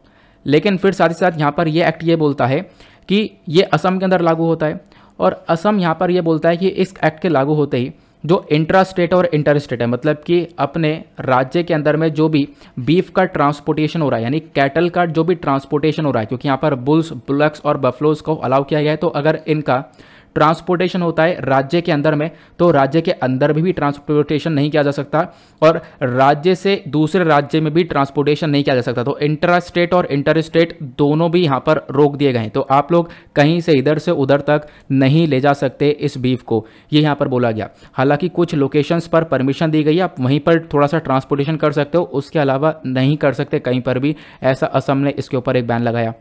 लेकिन फिर साथ ही साथ यहाँ पर ये एक्ट ये बोलता है कि ये असम के अंदर लागू होता है और असम यहाँ पर यह बोलता है कि इस एक्ट के लागू होते ही जो इंट्रा स्टेट और इंटर स्टेट है मतलब कि अपने राज्य के अंदर में जो भी बीफ का ट्रांसपोर्टेशन हो रहा है, यानी कैटल का जो भी ट्रांसपोर्टेशन हो रहा है, क्योंकि यहाँ पर बुल्स बुलक्स और बफलोज को अलाउ किया गया है तो अगर इनका ट्रांसपोर्टेशन होता है राज्य के अंदर में तो राज्य के अंदर भी, भी ट्रांसपोर्टेशन नहीं किया जा सकता और राज्य से दूसरे राज्य में भी ट्रांसपोर्टेशन नहीं किया जा सकता। तो इंटर स्टेट और इंटर स्टेट दोनों भी यहाँ पर रोक दिए गए तो आप लोग कहीं से इधर से उधर तक नहीं ले जा सकते इस बीफ को। ये यहाँ पर बोला गया। हालाँकि कुछ लोकेशंस पर परमिशन दी गई आप वहीं पर थोड़ा सा ट्रांसपोर्टेशन कर सकते हो उसके अलावा नहीं कर सकते कहीं पर भी। ऐसा असम ने इसके ऊपर एक बैन लगाया।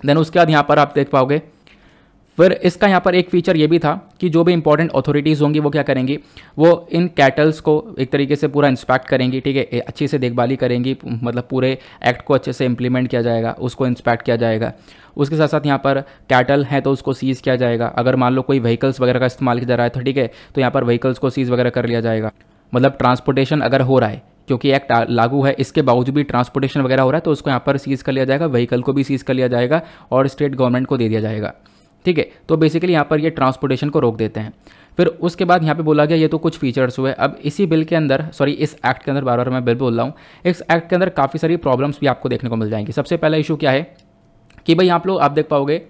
देन उसके बाद यहाँ पर आप देख पाओगे फिर इसका यहाँ पर एक फीचर ये भी था कि जो भी इंपॉर्टेंट अथॉरिटीज़ होंगी, वो क्या करेंगी? वो इन कैटल्स को एक तरीके से पूरा इंस्पेक्ट करेंगी, ठीक है? अच्छे से देखभाली करेंगी मतलब पूरे एक्ट को अच्छे से इंप्लीमेंट किया जाएगा, उसको इंस्पेक्ट किया जाएगा। उसके साथ साथ यहाँ पर कैटल है तो उसको सीज़ किया जाएगा। अगर मान लो कोई व्हीकल्स वगैरह का इस्तेमाल किया जा रहा है तो ठीक है तो यहाँ पर व्हीकल्स को सीज़ वगैरह कर लिया जाएगा। मतलब ट्रांसपोर्टेशन अगर हो रहा है, क्योंकि एक्ट लागू है, इसके बावजूद भी ट्रांसपोर्टेशन वगैरह हो रहा है तो उसको यहाँ पर सीज़ कर लिया जाएगा व्हीकल को भी सीज़ कर लिया जाएगा और स्टेट गवर्नमेंट को दे दिया जाएगा। ठीक है? तो बेसिकली यहाँ पर ये ट्रांसपोर्टेशन को रोक देते हैं। फिर उसके बाद यहाँ पे बोला गया, ये तो कुछ फीचर्स हुए। अब इसी बिल के अंदर सॉरी इस एक्ट के अंदर बार बार मैं बिल बोल रहा हूँ, इस एक्ट के अंदर काफ़ी सारी प्रॉब्लम्स भी आपको देखने को मिल जाएँगी। सबसे पहला इशू क्या है? कि भाई आप लोग, आप देख पाओगे,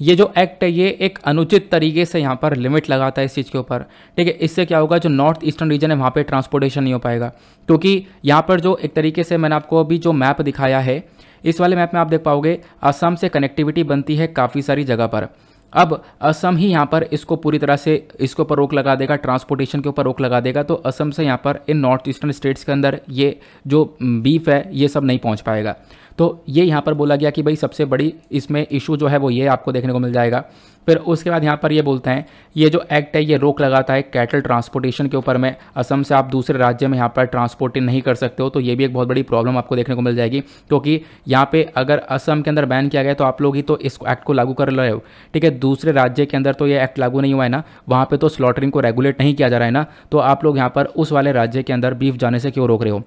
ये जो एक्ट है, ये एक अनुचित तरीके से यहाँ पर लिमिट लगाता है इस चीज़ के ऊपर। ठीक है? इससे क्या होगा, जो नॉर्थ ईस्टर्न रीजन है, वहाँ पे ट्रांसपोर्टेशन नहीं हो पाएगा। क्योंकि यहाँ पर जो एक तरीके से मैंने आपको अभी जो मैप दिखाया है, इस वाले मैप में आप देख पाओगे, असम से कनेक्टिविटी बनती है काफ़ी सारी जगह पर। अब असम ही यहाँ पर इसको पूरी तरह से इसके ऊपर रोक लगा देगा ट्रांसपोर्टेशन के ऊपर रोक लगा देगा तो असम से यहाँ पर इन नॉर्थ ईस्टर्न स्टेट्स के अंदर ये जो बीफ है, ये सब नहीं पहुँच पाएगा। तो ये यहाँ पर बोला गया कि भाई सबसे बड़ी इसमें इशू जो है वो ये आपको देखने को मिल जाएगा। फिर उसके बाद यहाँ पर ये बोलते हैं, ये जो एक्ट है, ये रोक लगाता है कैटल ट्रांसपोर्टेशन के ऊपर में। असम से आप दूसरे राज्य में यहाँ पर ट्रांसपोर्टिंग नहीं कर सकते हो तो ये भी एक बहुत बड़ी प्रॉब्लम आपको देखने को मिल जाएगी, क्योंकि तो यहाँ पे अगर असम के अंदर बैन किया गया तो आप लोग ही तो इस एक्ट को लागू कर रहे हो। ठीक है, दूसरे राज्य के अंदर तो ये एक्ट लागू नहीं हुआ है ना, वहाँ पर तो स्लॉटरिंग को रेगुलेट नहीं किया जा रहा है ना तो आप लोग यहाँ पर उस वाले राज्य के अंदर बीफ जाने से क्यों रोक रहे हो?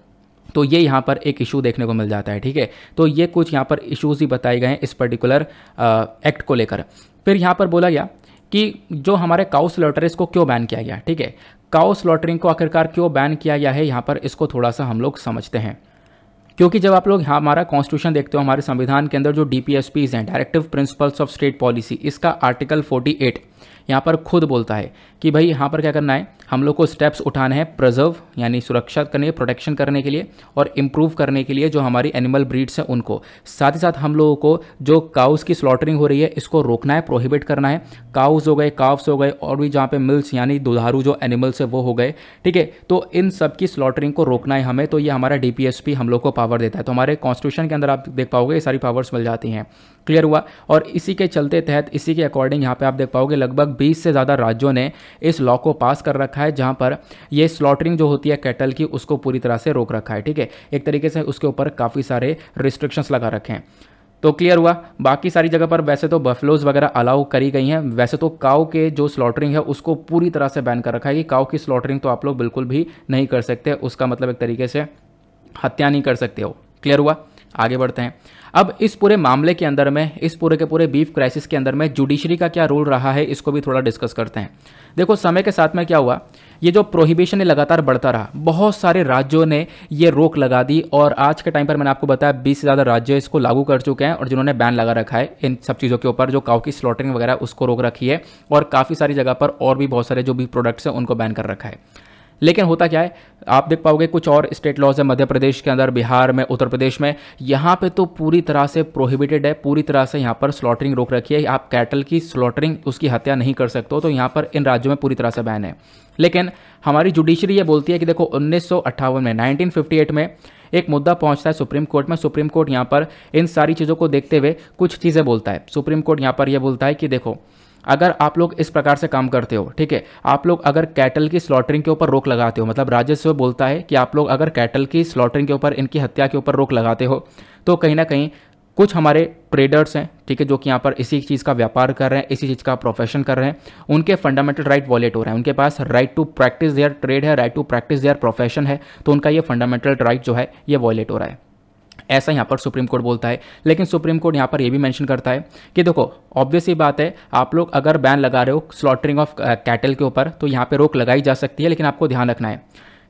तो ये यहाँ पर एक इशू देखने को मिल जाता है, ठीक है? तो ये कुछ यहाँ पर इशूज़ ही बताए गए हैं इस पर्टिकुलर एक्ट को लेकर। फिर यहाँ पर बोला गया कि जो हमारे काउ स्लॉटर इसको क्यों बैन किया गया, ठीक है? काउ स्लॉटरिंग को आखिरकार क्यों बैन किया गया है, यहाँ पर इसको थोड़ा सा हम लोग समझते हैं। क्योंकि जब आप लोग यहाँ हमारा कॉन्स्टिट्यूशन देखते हो, हमारे संविधान के अंदर जो डी पी हैं directive principles of state policy इसका आर्टिकल 48 यहाँ पर खुद बोलता है कि भाई यहाँ पर क्या करना है? हम लोग को स्टेप्स उठाने हैं प्रजर्व यानी सुरक्षा करने प्रोटेक्शन करने के लिए और इम्प्रूव करने के लिए जो हमारी एनिमल ब्रीड्स हैं उनको। साथ ही साथ हम लोगों को जो काउस की स्लॉटरिंग हो रही है, इसको रोकना है प्रोहिबिट करना है। काउस हो गए काफ्स हो गए, और भी जहाँ पे मिल्स यानी दुधारू जो एनिमल्स है, वो हो गए। ठीक है तो इन सब की स्लॉटरिंग को रोकना है हमें तो ये हमारा डीपीएसपी हम लोग को पावर देता है। तो हमारे कॉन्स्टिट्यूशन के अंदर आप देख पाओगे, ये सारी पावर्स मिल जाती हैं। क्लियर हुआ। और इसी के चलते तहत, इसी के अकॉर्डिंग यहाँ पे आप देख पाओगे, लगभग 20 से ज़्यादा राज्यों ने इस लॉ को पास कर रखा है, जहाँ पर ये स्लॉटरिंग जो होती है कैटल की, उसको पूरी तरह से रोक रखा है, ठीक है? एक तरीके से उसके ऊपर काफ़ी सारे रिस्ट्रिक्शंस लगा रखे हैं। तो क्लियर हुआ। बाकी सारी जगह पर वैसे तो बफलोज वगैरह अलाउ करी गई हैं। वैसे तो काउ के जो स्लॉटरिंग है, उसको पूरी तरह से बैन कर रखा है कि काउ की स्लॉटरिंग तो आप लोग बिल्कुल भी नहीं कर सकते, उसका मतलब एक तरीके से हत्या नहीं कर सकते हो। क्लियर हुआ? आगे बढ़ते हैं। अब इस पूरे मामले के अंदर में, इस पूरे के पूरे बीफ क्राइसिस के अंदर में जुडिशरी का क्या रोल रहा है, इसको भी थोड़ा डिस्कस करते हैं। देखो, समय के साथ में क्या हुआ? ये जो प्रोहिबिशन है लगातार बढ़ता रहा, बहुत सारे राज्यों ने ये रोक लगा दी और आज के टाइम पर मैंने आपको बताया, बीस से ज़्यादा राज्य इसको लागू कर चुके हैं और जिन्होंने बैन लगा रखा है, इन सब चीज़ों के ऊपर, जो काउ की स्लॉटरिंग वगैरह, उसको रोक रखी है और काफ़ी सारी जगह पर और भी बहुत सारे जो भी प्रोडक्ट्स हैं, उनको बैन कर रखा है। लेकिन होता क्या है, आप देख पाओगे कुछ और स्टेट लॉज है, मध्य प्रदेश के अंदर, बिहार में, उत्तर प्रदेश में, यहाँ पे तो पूरी तरह से प्रोहिबिटेड है, पूरी तरह से यहाँ पर स्लॉटरिंग रोक रखी है, आप कैटल की स्लॉटरिंग उसकी हत्या नहीं कर सकते हो तो यहाँ पर इन राज्यों में पूरी तरह से बैन है। लेकिन हमारी जुडिशरी ये बोलती है कि देखो, उन्नीस सौ अट्ठावन में, नाइनटीन में एक मुद्दा पहुँचता है सुप्रीम कोर्ट में, सुप्रीम कोर्ट यहाँ पर इन सारी चीज़ों को देखते हुए कुछ चीज़ें बोलता है। सुप्रीम कोर्ट यहाँ पर यह बोलता है कि देखो अगर आप लोग इस प्रकार से काम करते हो, ठीक है? आप लोग अगर कैटल की स्लॉटरिंग के ऊपर रोक लगाते हो मतलब राजस्व बोलता है कि आप लोग अगर कैटल की स्लॉटरिंग के ऊपर, इनकी हत्या के ऊपर रोक लगाते हो तो कहीं ना कहीं कुछ हमारे ट्रेडर्स हैं, ठीक है, जो कि यहाँ पर इसी चीज़ का व्यापार कर रहे हैं, इसी चीज़ का प्रोफेशन कर रहे हैं, उनके फंडामेंटल राइट वॉलेट हो रहे हैं। उनके पास right to practice their trade है right to practice their profession है तो उनका ये फंडामेंटल राइट जो है, ये वॉलेट हो रहा है। ऐसा यहाँ पर सुप्रीम कोर्ट बोलता है। लेकिन सुप्रीम कोर्ट यहाँ पर यह भी मेंशन करता है कि देखो ऑब्वियस ही बात है, आप लोग अगर बैन लगा रहे हो स्लॉटरिंग ऑफ़ कैटल के ऊपर तो यहाँ पे रोक लगाई जा सकती है, लेकिन आपको ध्यान रखना है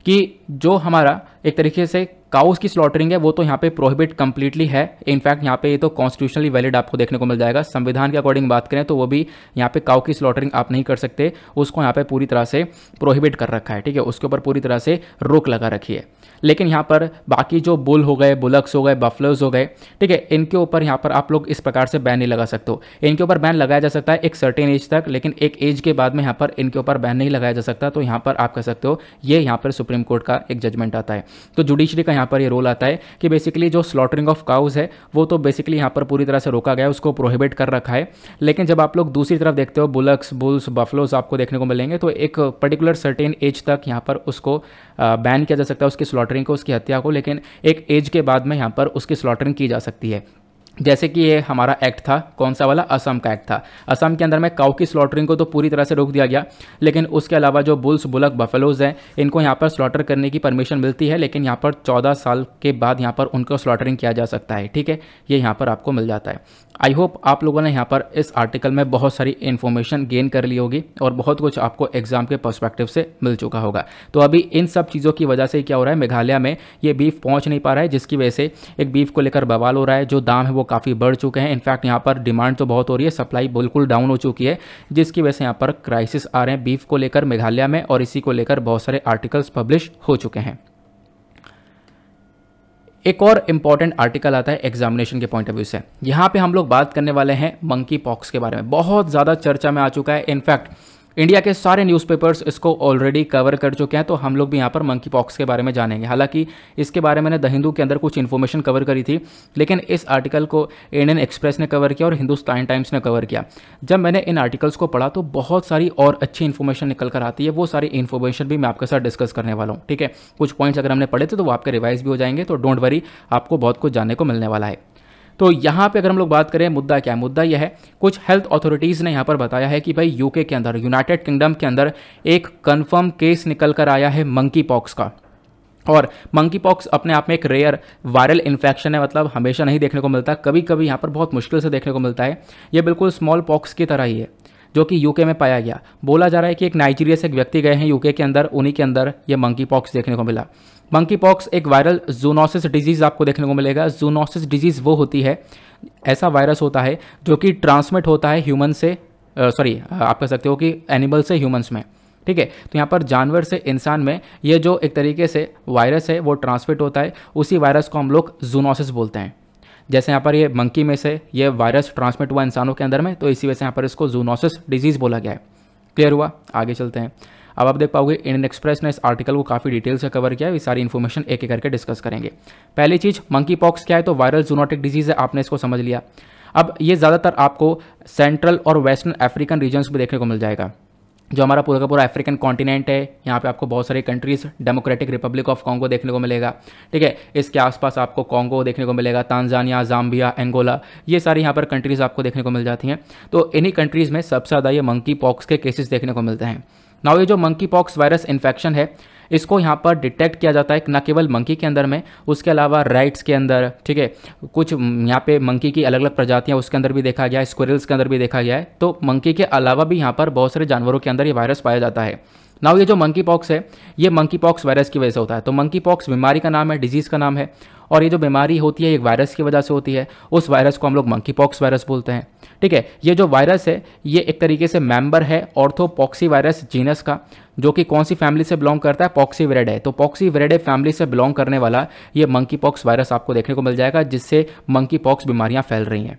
कि जो हमारा एक तरीके से काउस की स्लॉटरिंग है, वो तो यहाँ पे प्रोहिबिट कम्प्लीटली है। इनफैक्ट यहाँ पे ये तो कॉन्स्टिट्यूशनली वैलिड आपको देखने को मिल जाएगा। संविधान के अकॉर्डिंग बात करें तो वो भी यहाँ पे काउ की स्लॉटरिंग आप नहीं कर सकते। उसको यहाँ पे पूरी तरह से प्रोहिबिट कर रखा है, ठीक है? उसके ऊपर पूरी तरह से रोक लगा रखी है। लेकिन यहाँ पर बाकी जो बुल हो गए, बुलक्स हो गए बफलोज हो गए, ठीक है? इनके ऊपर यहाँ पर आप लोग इस प्रकार से बैन नहीं लगा सकते हो। इनके ऊपर बैन लगाया जा सकता है एक सर्टेन एज तक, लेकिन एक एज के बाद में यहाँ पर इनके ऊपर बैन नहीं लगाया जा सकता। तो यहाँ पर आप कह सकते हो, ये यहाँ पर सुप्रीम कोर्ट का एक जजमेंट आता है। तो जुडिशरी का यहाँ पर ये रोल आता है कि बेसिकली जो स्लॉटरिंग ऑफ़ काउज है, वो तो बेसिकली यहाँ पर पूरी तरह से रोका गया है, उसको प्रोहिबिट कर रखा है। लेकिन जब आप लोग दूसरी तरफ़ देखते हो बुलक्स बुल्स बफलोज आपको देखने को मिलेंगे तो एक पर्टिकुलर सर्टेन एज तक यहाँ पर उसको बैन किया जा सकता है, उसकी स्लॉटरिंग को, उसकी हत्या को। लेकिन एक एज के बाद में यहाँ पर उसकी स्लॉटरिंग की जा सकती है। जैसे कि ये हमारा एक्ट था, कौन सा वाला? असम का एक्ट था। असम के अंदर में काउ की स्लॉटरिंग को तो पूरी तरह से रोक दिया गया, लेकिन उसके अलावा जो बुल्स बुलक बफेलोज हैं, इनको यहाँ पर स्लॉटर करने की परमिशन मिलती है, लेकिन यहाँ पर चौदह साल के बाद यहाँ पर उनको स्लॉटरिंग किया जा सकता है, ठीक है? ये यहाँ पर आपको मिल जाता है। आई होप आप लोगों ने यहाँ पर इस आर्टिकल में बहुत सारी इन्फॉर्मेशन गेन कर ली होगी और बहुत कुछ आपको एग्ज़ाम के पर्सपेक्टिव से मिल चुका होगा। तो अभी इन सब चीज़ों की वजह से क्या हो रहा है? मेघालय में ये बीफ पहुँच नहीं पा रहा है, जिसकी वजह से एक बीफ को लेकर बवाल हो रहा है, जो दाम है वो काफ़ी बढ़ चुके हैं। इनफैक्ट यहाँ पर डिमांड तो बहुत हो रही है, सप्लाई बिल्कुल डाउन हो चुकी है, जिसकी वजह से यहाँ पर क्राइसिस आ रहे हैं बीफ को लेकर मेघालय में और इसी को लेकर बहुत सारे आर्टिकल्स पब्लिश हो चुके हैं। एक और इंपॉर्टेंट आर्टिकल आता है एग्जामिनेशन के पॉइंट ऑफ़ व्यू से। यहाँ पे हम लोग बात करने वाले हैं मंकी पॉक्स के बारे में। बहुत ज़्यादा चर्चा में आ चुका है। इनफैक्ट इंडिया के सारे न्यूज़पेपर्स इसको ऑलरेडी कवर कर चुके हैं तो हम लोग भी यहाँ पर मंकी पॉक्स के बारे में जानेंगे। हालाँकि इसके बारे में द हिंदू के अंदर कुछ इन्फॉर्मेशन कवर करी थी, लेकिन इस आर्टिकल को इंडियन एक्सप्रेस ने कवर किया और हिंदुस्तान टाइम्स ने कवर किया। जब मैंने इन आर्टिकल्स को पढ़ा तो बहुत सारी और अच्छी इन्फॉर्मेशन निकल कर आती है, वो सारी इन्फॉर्मेशन भी मैं आपके साथ डिस्कस करने वाला हूँ, ठीक है? कुछ पॉइंट्स अगर हमने पढ़े थे तो वो आपके रिवाइज भी हो जाएँगे तो डोंट वरी आपको बहुत कुछ जानने को मिलने वाला है। तो यहाँ पे अगर हम लोग बात करें, मुद्दा क्या है? मुद्दा यह है, कुछ हेल्थ अथॉरिटीज़ ने यहाँ पर बताया है कि भाई यूके के अंदर यूनाइटेड किंगडम के अंदर एक कन्फर्म केस निकल कर आया है मंकी पॉक्स का। और मंकी पॉक्स अपने आप में एक रेयर वायरल इन्फेक्शन है मतलब हमेशा नहीं देखने को मिलता कभी कभी यहाँ पर बहुत मुश्किल से देखने को मिलता है। ये बिल्कुल स्मॉल पॉक्स की तरह ही है, जो कि यूके में पाया गया। बोला जा रहा है कि एक नाइजीरिया से एक व्यक्ति गए हैं यूके के अंदर, उन्हीं के अंदर ये मंकी पॉक्स देखने को मिला। मंकी पॉक्स एक वायरल जूनोसिस डिज़ीज़ आपको देखने को मिलेगा। जूनोसिस डिज़ीज़ वो होती है, ऐसा वायरस होता है जो कि ट्रांसमिट होता है ह्यूमन से सॉरी आप कह सकते हो कि एनिमल से ह्यूमंस में, ठीक है? तो यहाँ पर जानवर से इंसान में ये जो एक तरीके से वायरस है, वो ट्रांसमिट होता है। उसी वायरस को हम लोग जूनोसिस बोलते हैं। जैसे यहाँ पर ये मंकी में से ये वायरस ट्रांसमिट हुआ इंसानों के अंदर में तो इसी वजह से यहाँ पर इसको जूनोसिस डिज़ीज़ बोला गया है। क्लियर हुआ? आगे चलते हैं। अब आप देख पाओगे इंडियन एक्सप्रेस ने इस आर्टिकल को काफ़ी डिटेल से कवर किया है। सारी इन्फॉर्मेशन एक एक करके डिस्कस करेंगे। पहली चीज़ मंकी पॉक्स क्या है? तो वायरल जूनोटिक डिज़ीज़ है, आपने इसको समझ लिया। अब ये ज़्यादातर आपको सेंट्रल और वेस्टर्न अफ्रीकन रीजन्स में देखने को मिल जाएगा। जो हमारा पूरा का पूरा अफ्रीकन कॉन्टिनेंट है, यहाँ पे आपको बहुत सारे countries Democratic Republic of Congo देखने को मिलेगा। ठीक है, इसके आसपास आपको कॉन्गो देखने को मिलेगा तांजानिया जाम्बिया एंगोला ये सारी यहाँ पर कंट्रीज़ आपको देखने को मिल जाती हैं। तो इन्हीं कंट्रीज़ में सबसे ज़्यादा ये मंकी पॉक्स के केसेस देखने को मिलते हैं। नाउ ये जो मंकी पॉक्स वायरस इन्फेक्शन है, इसको यहाँ पर डिटेक्ट किया जाता है न केवल मंकी के अंदर में, उसके अलावा राइट्स के अंदर, ठीक है? कुछ यहाँ पे मंकी की अलग अलग प्रजातियाँ उसके अंदर भी देखा गया है स्क्विरल्स के अंदर भी देखा गया है। तो मंकी के अलावा भी यहाँ पर बहुत सारे जानवरों के अंदर ये वायरस पाया जाता है। नाउ ये जो मंकी पॉक्स है, ये मंकी पॉक्स वायरस की वजह से होता है। तो मंकी पॉक्स बीमारी का नाम है डिज़ीज़ का नाम है। और ये जो बीमारी होती है एक वायरस की वजह से होती है। उस वायरस को हम लोग मंकी पॉक्स वायरस बोलते हैं। ठीक है, ये जो वायरस है, ये एक तरीके से मेंबर है ऑर्थोपॉक्सी वायरस जीनस का, जो कि कौन सी फैमिली से बिलोंग करता है? पॉक्सी वेरेडे तो पॉक्सी वेरेडे फैमिली से बिलोंग करने वाला ये मंकी पॉक्स वायरस आपको देखने को मिल जाएगा, जिससे मंकी पॉक्स बीमारियाँ फैल रही हैं।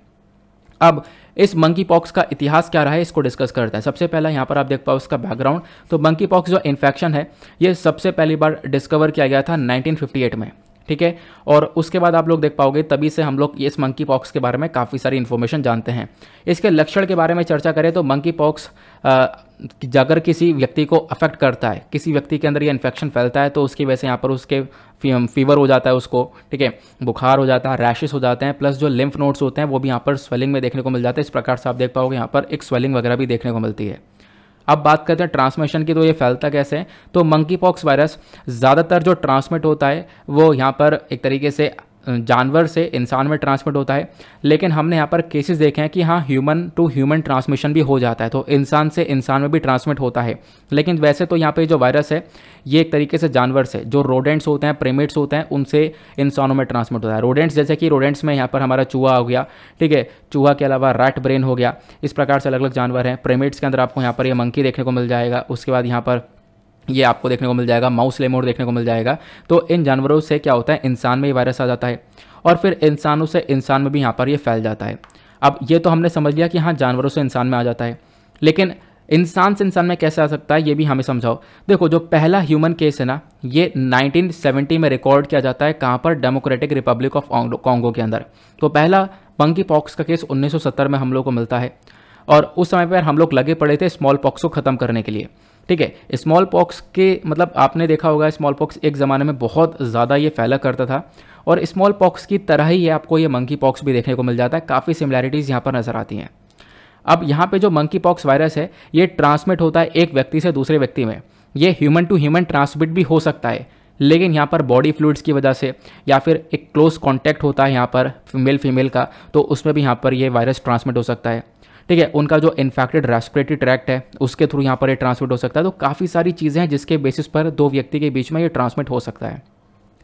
अब, इस मंकी पॉक्स का इतिहास क्या रहा है, इसको डिस्कस करते हैं। सबसे पहला यहाँ पर आप देख पाओ उसका बैकग्राउंड तो मंकी पॉक्स जो इन्फेक्शन है, ये सबसे पहली बार डिस्कवर किया गया था 1958 में। ठीक है? और उसके बाद आप लोग देख पाओगे, तभी से हम लोग इस मंकी पॉक्स के बारे में काफ़ी सारी इन्फॉर्मेशन जानते हैं। इसके लक्षण के बारे में चर्चा करें तो मंकी पॉक्स अगर किसी व्यक्ति को अफेक्ट करता है, किसी व्यक्ति के अंदर ये इन्फेक्शन फैलता है तो उसकी वजह से यहाँ पर उसके फीवर हो जाता है उसको, ठीक है? बुखार हो जाता है रैशेस हो जाते हैं प्लस जो लिम्फ नोट्स होते हैं, वो भी यहाँ पर स्वेलिंग में देखने को मिल जाते हैं। इस प्रकार से आप देख पाओगे, यहाँ पर एक स्वेलिंग वगैरह भी देखने को मिलती है। अब बात करते हैं ट्रांसमिशन की तो ये फैलता कैसे है? तो मंकी पॉक्स वायरस ज़्यादातर जो ट्रांसमिट होता है, वो यहाँ पर एक तरीके से जानवर से इंसान में ट्रांसमिट होता है। लेकिन हमने यहाँ पर केसेस देखे हैं कि हाँ ह्यूमन टू ह्यूमन ट्रांसमिशन भी हो जाता है तो इंसान से इंसान में भी ट्रांसमिट होता है। लेकिन वैसे तो यहाँ पे जो वायरस है, ये एक तरीके से जानवर से, जो रोडेंट्स होते हैं प्रेमेट्स होते हैं, उनसे इंसानों में ट्रांसमिट होता है। रोडेंट्स जैसे कि रोडेंट्स में यहाँ पर हमारा चूहा हो गया, ठीक है? चूहा के अलावा रैट ब्रेन हो गया, इस प्रकार से अलग अलग जानवर हैं। प्रेमेट्स के अंदर आपको यहाँ पर ये मंकी देखने को मिल जाएगा। उसके बाद यहाँ पर ये आपको देखने को मिल जाएगा माउस लेमोर देखने को मिल जाएगा। तो इन जानवरों से क्या होता है? इंसान में ये वायरस आ जाता है और फिर इंसानों से इंसान में भी यहाँ पर ये फैल जाता है। अब ये तो हमने समझ लिया कि हाँ जानवरों से इंसान में आ जाता है। लेकिन इंसान से इंसान में कैसे आ सकता है, ये भी हमें समझाओ। देखो, जो पहला ह्यूमन केस है ना, ये 1970 में रिकॉर्ड किया जाता है कहाँ पर? डेमोक्रेटिक रिपब्लिक ऑफ़ कॉन्गो के अंदर। तो पहला पंकी पॉक्स का केस 1970 में हम लोग को मिलता है। और उस समय पर हम लोग लगे पड़े थे स्मॉल पॉक्स को ख़त्म करने के लिए। ठीक है स्मॉल पॉक्स के मतलब आपने देखा होगा स्मॉल पॉक्स एक ज़माने में बहुत ज़्यादा ये फैला करता था और स्मॉल पॉक्स की तरह ही है आपको ये मंकी पॉक्स भी देखने को मिल जाता है। काफ़ी सिमिलैरिटीज़ यहाँ पर नज़र आती हैं। अब यहाँ पे जो मंकी पॉक्स वायरस है, ये ट्रांसमिट होता है एक व्यक्ति से दूसरे व्यक्ति में। ये ह्यूमन टू ह्यूमन ट्रांसमिट भी हो सकता है, लेकिन यहाँ पर बॉडी फ्लूड्स की वजह से या फिर एक क्लोज कॉन्टैक्ट होता है यहाँ पर मेल फीमेल का तो उसमें भी यहाँ पर ये वायरस ट्रांसमिट हो सकता है। ठीक है, उनका जो इन्फेक्टेड रेस्पिरेटरी ट्रैक्ट है, उसके थ्रू यहाँ पर ये ट्रांसमिट हो सकता है। तो काफ़ी सारी चीज़ें हैं जिसके बेसिस पर दो व्यक्ति के बीच में ये ट्रांसमिट हो सकता है।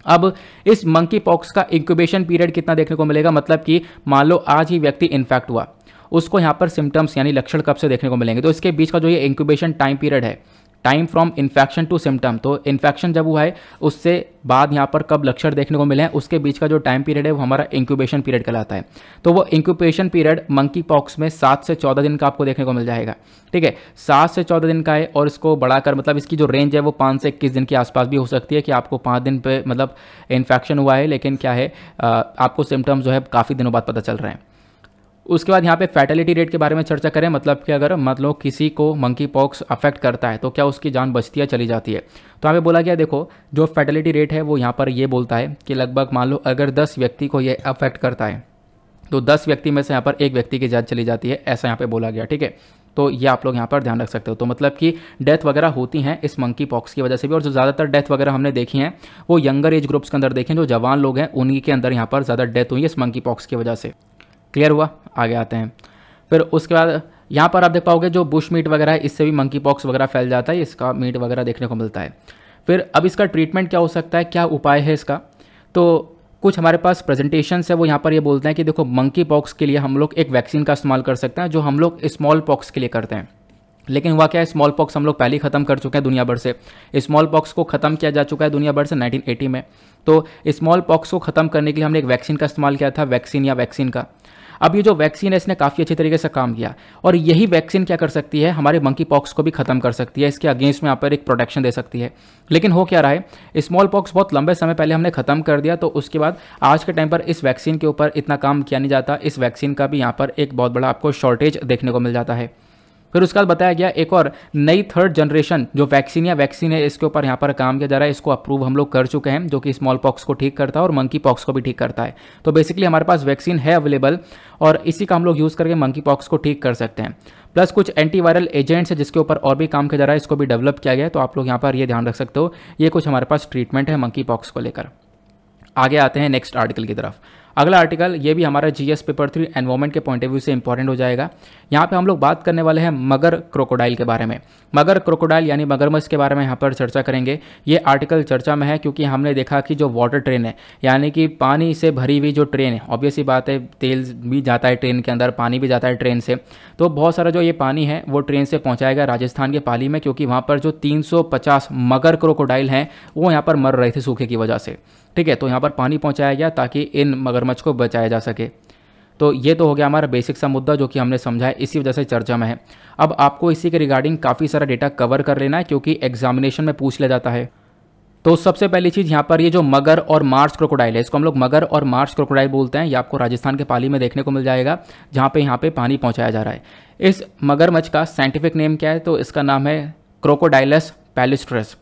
अब इस मंकी पॉक्स का इंक्यूबेशन पीरियड कितना देखने को मिलेगा? मतलब कि मान लो आज ही व्यक्ति इन्फेक्ट हुआ, उसको यहाँ पर सिम्टम्स यानी लक्षण कब से देखने को मिलेंगे? तो इसके बीच का जो ये इंक्यूबेशन टाइम पीरियड है time from infection to symptom तो इन्फेक्शन जब हुआ है, उससे बाद यहाँ पर कब लक्षण देखने को मिले हैं, उसके बीच का जो टाइम पीरियड है, वो हमारा इंक्यूबेशन पीरियड कहलाता है। तो वो इंक्यूबेशन पीरियड मंकी पॉक्स में सात से चौदह दिन का आपको देखने को मिल जाएगा। ठीक है? सात से चौदह दिन का है और इसको बढ़ाकर मतलब इसकी जो रेंज है, वो पाँच से इक्कीस दिन के आसपास भी हो सकती है कि आपको पाँच दिन पे मतलब इन्फेक्शन हुआ है, लेकिन क्या है आपको सिम्टम्स जो है, काफ़ी दिनों बाद पता चल रहे हैं। उसके बाद यहाँ पे फैटेलिटी रेट के बारे में चर्चा करें मतलब कि अगर मतलब किसी को मंकी पॉक्स अफेक्ट करता है तो क्या उसकी जान बचती है चली जाती है? तो यहाँ पे बोला गया देखो, जो फैटेलिटी रेट है, वो यहाँ पर ये बोलता है कि लगभग मान लो अगर दस व्यक्ति को ये अफेक्ट करता है तो दस व्यक्ति में से यहाँ पर एक व्यक्ति की जान चली जाती है, ऐसा यहाँ पर बोला गया, ठीक है? तो ये आप लोग यहाँ पर ध्यान रख सकते हो। तो मतलब कि डेथ वगैरह होती हैं इस मंकी पॉक्स की वजह से भी, और जो ज़्यादातर डेथ वगैरह हमने देखी हैं, वो यंगर एज ग्रुप्स के अंदर देखें, जो जवान लोग हैं, उन्हीं के अंदर यहाँ पर ज़्यादा डेथ हुई है इस मंकी पॉक्स की वजह से। क्लियर हुआ? आगे आते हैं। फिर उसके बाद यहाँ पर आप देख पाओगे जो बुश मीट वगैरह है, इससे भी मंकी पॉक्स वगैरह फैल जाता है, इसका मीट वगैरह देखने को मिलता है। फिर अब इसका ट्रीटमेंट क्या हो सकता है? क्या उपाय है इसका? तो कुछ हमारे पास प्रेजेंटेशन है, वो यहाँ पर ये बोलते हैं कि देखो मंकी पॉक्स के लिए हम लोग एक वैक्सीन का इस्तेमाल कर सकते हैं, जो हम लोग स्मॉल पॉक्स के लिए करते हैं। लेकिन हुआ क्या है? स्मॉल पॉक्स हम लोग पहले ही खत्म कर चुके हैं दुनिया भर से। स्मॉल पॉक्स को खत्म किया जा चुका है दुनिया भर से 1980 में। तो स्मॉल पॉक्स को खत्म करने के लिए हमने एक वैक्सीन का इस्तेमाल किया था वैक्सीन या वैक्सीन का। अब ये जो वैक्सीन है, इसने काफ़ी अच्छे तरीके से काम किया। और यही वैक्सीन क्या कर सकती है? हमारे मंकी पॉक्स को भी खत्म कर सकती है। इसके अगेंस्ट में यहाँ पर एक प्रोटेक्शन दे सकती है। लेकिन हो क्या रहा है? स्मॉल पॉक्स बहुत लंबे समय पहले हमने खत्म कर दिया तो उसके बाद आज के टाइम पर इस वैक्सीन के ऊपर इतना काम किया नहीं जाता। इस वैक्सीन का भी यहाँ पर एक बहुत बड़ा आपको शॉर्टेज देखने को मिल जाता है। फिर उसके बाद बताया गया, एक और नई थर्ड जनरेशन जो वैक्सीन या वैक्सीन है, इसके ऊपर यहाँ पर काम किया जा रहा है, इसको अप्रूव हम लोग कर चुके हैं, जो कि स्मॉल पॉक्स को ठीक करता है और मंकी पॉक्स को भी ठीक करता है। तो बेसिकली हमारे पास वैक्सीन है अवेलेबल और इसी का हम लोग यूज़ करके मंकी पॉक्स को ठीक कर सकते हैं। प्लस कुछ एंटीवायरल एजेंट्स है, जिसके ऊपर और भी काम किया जा रहा है, इसको भी डेवलप किया गया है तो आप लोग यहाँ पर ये ध्यान रख सकते हो। ये कुछ हमारे पास ट्रीटमेंट है मंकी पॉक्स को लेकर। आगे आते हैं नेक्स्ट आर्टिकल की तरफ़। अगला आर्टिकल ये भी हमारा जीएस पेपर थ्री एनवायरमेंट के पॉइंट ऑफ़ व्यू से इंपॉर्टेंट हो जाएगा। यहाँ पे हम लोग बात करने वाले हैं मगर क्रोकोडाइल के बारे में। मगर क्रोकोडाइल यानी मगरमच्छ के बारे में यहाँ पर चर्चा करेंगे। ये आर्टिकल चर्चा में है क्योंकि हमने देखा कि जो वाटर ट्रेन है, यानी कि पानी से भरी हुई जो ट्रेन है ऑब्वियसली बात है तेल भी जाता है ट्रेन के अंदर, पानी भी जाता है ट्रेन से। तो बहुत सारा जो ये पानी है, वो ट्रेन से पहुँचाएगा राजस्थान के पाली में, क्योंकि वहाँ पर जो तीन सौ पचास मगर क्रोकोडाइल हैं, वो यहाँ पर मर रहे थे सूखे की वजह से। ठीक है तो यहाँ पर पानी पहुँचाया गया ताकि इन मगरमच्छ को बचाया जा सके। तो ये तो हो गया हमारा बेसिक सा मुद्दा जो कि हमने समझा है, इसी वजह से चर्चा में है। अब आपको इसी के रिगार्डिंग काफ़ी सारा डेटा कवर कर लेना है, क्योंकि एग्जामिनेशन में पूछ लिया जाता है। तो सबसे पहली चीज़ यहाँ पर ये जो मगर और मार्च क्रोकोडाइल है, इसको हम लोग मगर और मार्च क्रोकोडाइल बोलते हैं। ये आपको राजस्थान के पाली में देखने को मिल जाएगा, जहाँ पे यहाँ पे पानी पहुँचाया जा रहा है। इस मगरमच्छ का साइंटिफिक नेम क्या है? तो इसका नाम है क्रोकोडाइलस पैलिस्ट्रस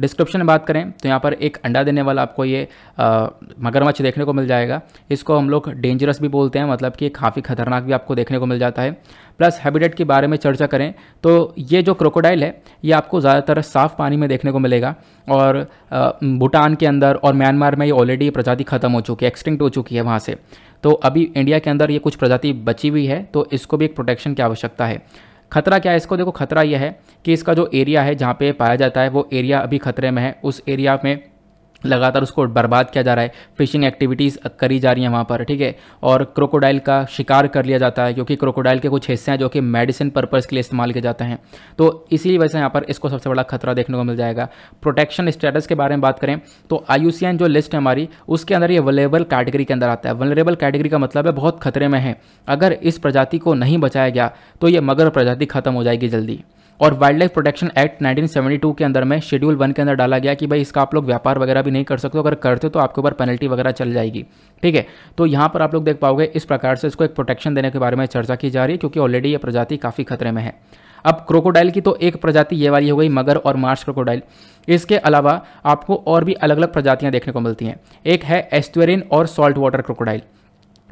डिस्क्रिप्शन में बात करें तो यहाँ पर एक अंडा देने वाला आपको ये मगरमच्छ देखने को मिल जाएगा। इसको हम लोग डेंजरस भी बोलते हैं मतलब कि काफ़ी खतरनाक भी आपको देखने को मिल जाता है। प्लस हैबिटेट के बारे में चर्चा करें तो ये जो क्रोकोडाइल है, ये आपको ज़्यादातर साफ़ पानी में देखने को मिलेगा। और भूटान के अंदर और म्यांमार में ये ऑलरेडी प्रजाति ख़त्म हो चुकी है एक्सटिंक्ट हो चुकी है वहाँ से। तो अभी इंडिया के अंदर ये कुछ प्रजाति बची हुई है तो इसको भी एक प्रोटेक्शन की आवश्यकता है। खतरा क्या है? इसको देखो, खतरा यह है कि इसका जो एरिया है जहाँ पे पाया जाता है, वो एरिया अभी खतरे में है। उस एरिया में लगातार उसको बर्बाद किया जा रहा है। फिशिंग एक्टिविटीज़ करी जा रही हैं वहाँ पर, ठीक है? और क्रोकोडाइल का शिकार कर लिया जाता है, क्योंकि क्रोकोडाइल के कुछ हिस्से हैं जो कि मेडिसिन पर्पज़ के लिए इस्तेमाल किए जाते हैं। तो इसी वजह से यहाँ पर इसको सबसे बड़ा खतरा देखने को मिल जाएगा। प्रोटेक्शन स्टेटस के बारे में बात करें तो आईयूसीएन जो लिस्ट है हमारी, उसके अंदर ये वलेबल कैटेगरी के अंदर आता है। वलेबल कैटेगरी का मतलब है बहुत खतरे में है। अगर इस प्रजाति को नहीं बचाया गया तो ये मगर प्रजाति खत्म हो जाएगी जल्दी। और वाइल्ड लाइफ प्रोटेक्शन एक्ट 1972 के अंदर में शेड्यूल वन के अंदर डाला गया कि भाई इसका आप लोग व्यापार वगैरह भी नहीं कर सकते अगर करते तो आपके ऊपर पेनल्टी वगैरह चल जाएगी। ठीक है? तो यहाँ पर आप लोग देख पाओगे इस प्रकार से इसको एक प्रोटेक्शन देने के बारे में चर्चा की जा रही है, क्योंकि ऑलरेडी ये प्रजाति काफ़ी खतरे में है। अब क्रोकोडाइल की तो एक प्रजाति ये वाली हो गई, मगर और मार्च क्रोकोडाइल इसके अलावा आपको और भी अलग अलग प्रजातियाँ देखने को मिलती हैं। एक है एस्ट्वेरिन और सॉल्ट वाटर क्रोकोडाइल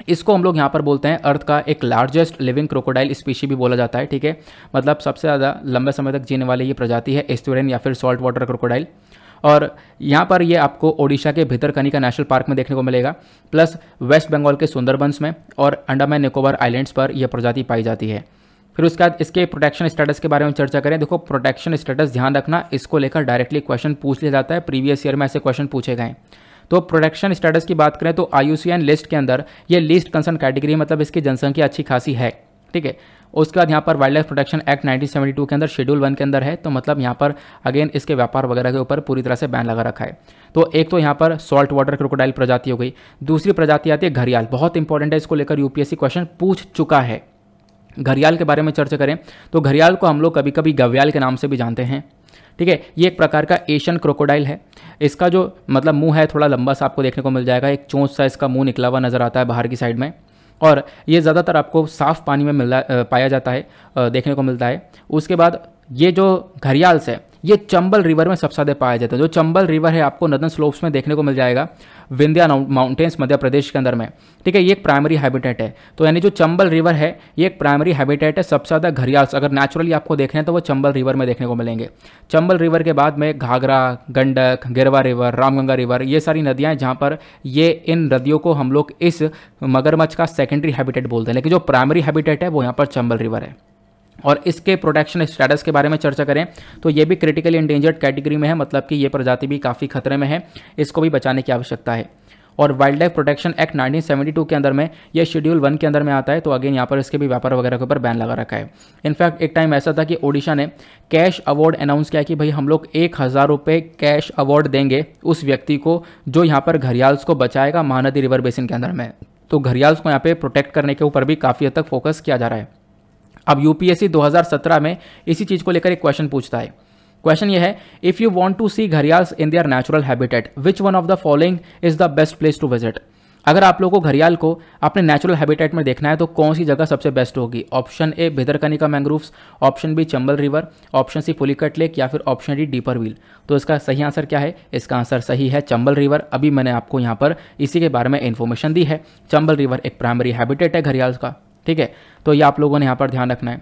इसको हम लोग यहाँ पर बोलते हैं अर्थ का एक लार्जेस्ट लिविंग क्रोकोडाइल स्पीशी भी बोला जाता है, ठीक है? मतलब सबसे ज़्यादा लंबे समय तक जीने वाली ये प्रजाति है एस्टोरियन या फिर सॉल्ट वाटर क्रोकोडाइल और यहाँ पर ये आपको ओडिशा के भितरकनिका नेशनल पार्क में देखने को मिलेगा प्लस वेस्ट बंगाल के सुंदरबंस में और अंडमान निकोबार आइलैंड्स पर यह प्रजाति पाई जाती है। फिर उसके बाद इसके प्रोटेक्शन स्टेटस के बारे में चर्चा करें। देखो प्रोटेक्शन स्टेटस ध्यान रखना, इसको लेकर डायरेक्टली क्वेश्चन पूछ लिया जाता है। प्रीवियस ईयर में ऐसे क्वेश्चन पूछे गए। तो प्रोटेक्शन स्टेटस की बात करें तो IUCN लिस्ट के अंदर ये लिस्ट कंसर्न कैटेगरी मतलब इसकी जनसंख्या अच्छी खासी है, ठीक है? उसके बाद यहाँ पर वाइल्ड लाइफ प्रोटेक्शन एक्ट 1972 के अंदर शेड्यूल वन के अंदर है तो मतलब यहाँ पर अगेन इसके व्यापार वगैरह के ऊपर पूरी तरह से बैन लगा रखा है। तो एक तो यहाँ पर सॉल्ट वाटर क्रोकोडाइल प्रजाति हो गई, दूसरी प्रजाति आती है घरियाल बहुत इंपॉर्टेंट है इसको लेकर यूपीएससी क्वेश्चन पूछ चुका है। घरियाल के बारे में चर्चा करें तो घरियाल को हम लोग कभी कभी गव्याल के नाम से भी जानते हैं, ठीक है? ये एक प्रकार का एशियन क्रोकोडाइल है इसका जो मतलब मुँह है थोड़ा लंबा सा आपको देखने को मिल जाएगा, एक चोंच सा इसका मुँह निकला हुआ नज़र आता है बाहर की साइड में। और ये ज़्यादातर आपको साफ़ पानी में मिल पाया जाता है देखने को मिलता है। उसके बाद ये जो घरियाल से ये चंबल रिवर में सबसे ज़्यादा पाया जाता है। जो चंबल रिवर है, आपको नदन स्लोप्स में देखने को मिल जाएगा, विंध्या माउंटेन्स मध्य प्रदेश के अंदर में। ठीक है, ये एक प्राइमरी हैबिटेट है। तो यानी जो चंबल रिवर है, ये एक प्राइमरी हैबिटेट है सबसे ज़्यादा घरियाल्स अगर नेचुरली आपको देखने हैं तो वो चंबल रिवर में देखने को मिलेंगे। चंबल रिवर के बाद में घाघरा, गंडक, गिरवा रिवर, रामगंगा रिवर, ये सारी नदियाँ हैं जहाँ पर ये, इन नदियों को हम लोग इस मगरमच्छ का सेकेंडरी हैबिटेट बोलते हैं। लेकिन जो प्राइमरी हैबिटेट है, वो यहाँ पर चंबल रिवर है। और इसके प्रोटेक्शन स्टेटस के बारे में चर्चा करें तो ये भी क्रिटिकली इंडेंजर्ड कैटेगरी में है मतलब कि ये प्रजाति भी काफ़ी खतरे में है, इसको भी बचाने की आवश्यकता है। और वाइल्ड लाइफ प्रोटेक्शन एक्ट 1972 के अंदर में, ये शेड्यूल वन के अंदर में आता है तो अगेन यहाँ पर इसके भी व्यापार वगैरह के ऊपर बैन लगा रखा है। इनफैक्ट एक टाइम ऐसा था कि ओडिशा ने कैश अवार्ड अनाउंस किया कि भाई हम लोग एक हज़ार रुपये कैश अवार्ड देंगे उस व्यक्ति को, जो यहाँ पर घरियाल्स को बचाएगा महानदी रिवर बेसिन के अंदर में। तो घरियाल्स को यहाँ पे प्रोटेक्ट करने के ऊपर भी काफ़ी हद तक फोकस किया जा रहा है। अब यूपीएससी 2017 में इसी चीज़ को लेकर एक क्वेश्चन पूछता है। क्वेश्चन ये है if you want to see gharials in their natural habitat which one of the following is the best place to visit अगर आप लोगों को घरियाल को अपने नेचुरल हैबिटेट में देखना है तो कौन सी जगह सबसे बेस्ट होगी? Option A Bhitarkanika mangroves option B Chambal river option C Pulicat lake या फिर ऑप्शन डी डीपर व्हील तो इसका सही आंसर क्या है? इसका आंसर सही है चंबल रिवर अभी मैंने आपको यहाँ पर इसी के बारे में इन्फॉर्मेशन दी है। चंबल रिवर एक प्राइमरी हैबिटेट है घरियाल का। ठीक है? तो ये आप लोगों ने यहाँ पर ध्यान रखना है।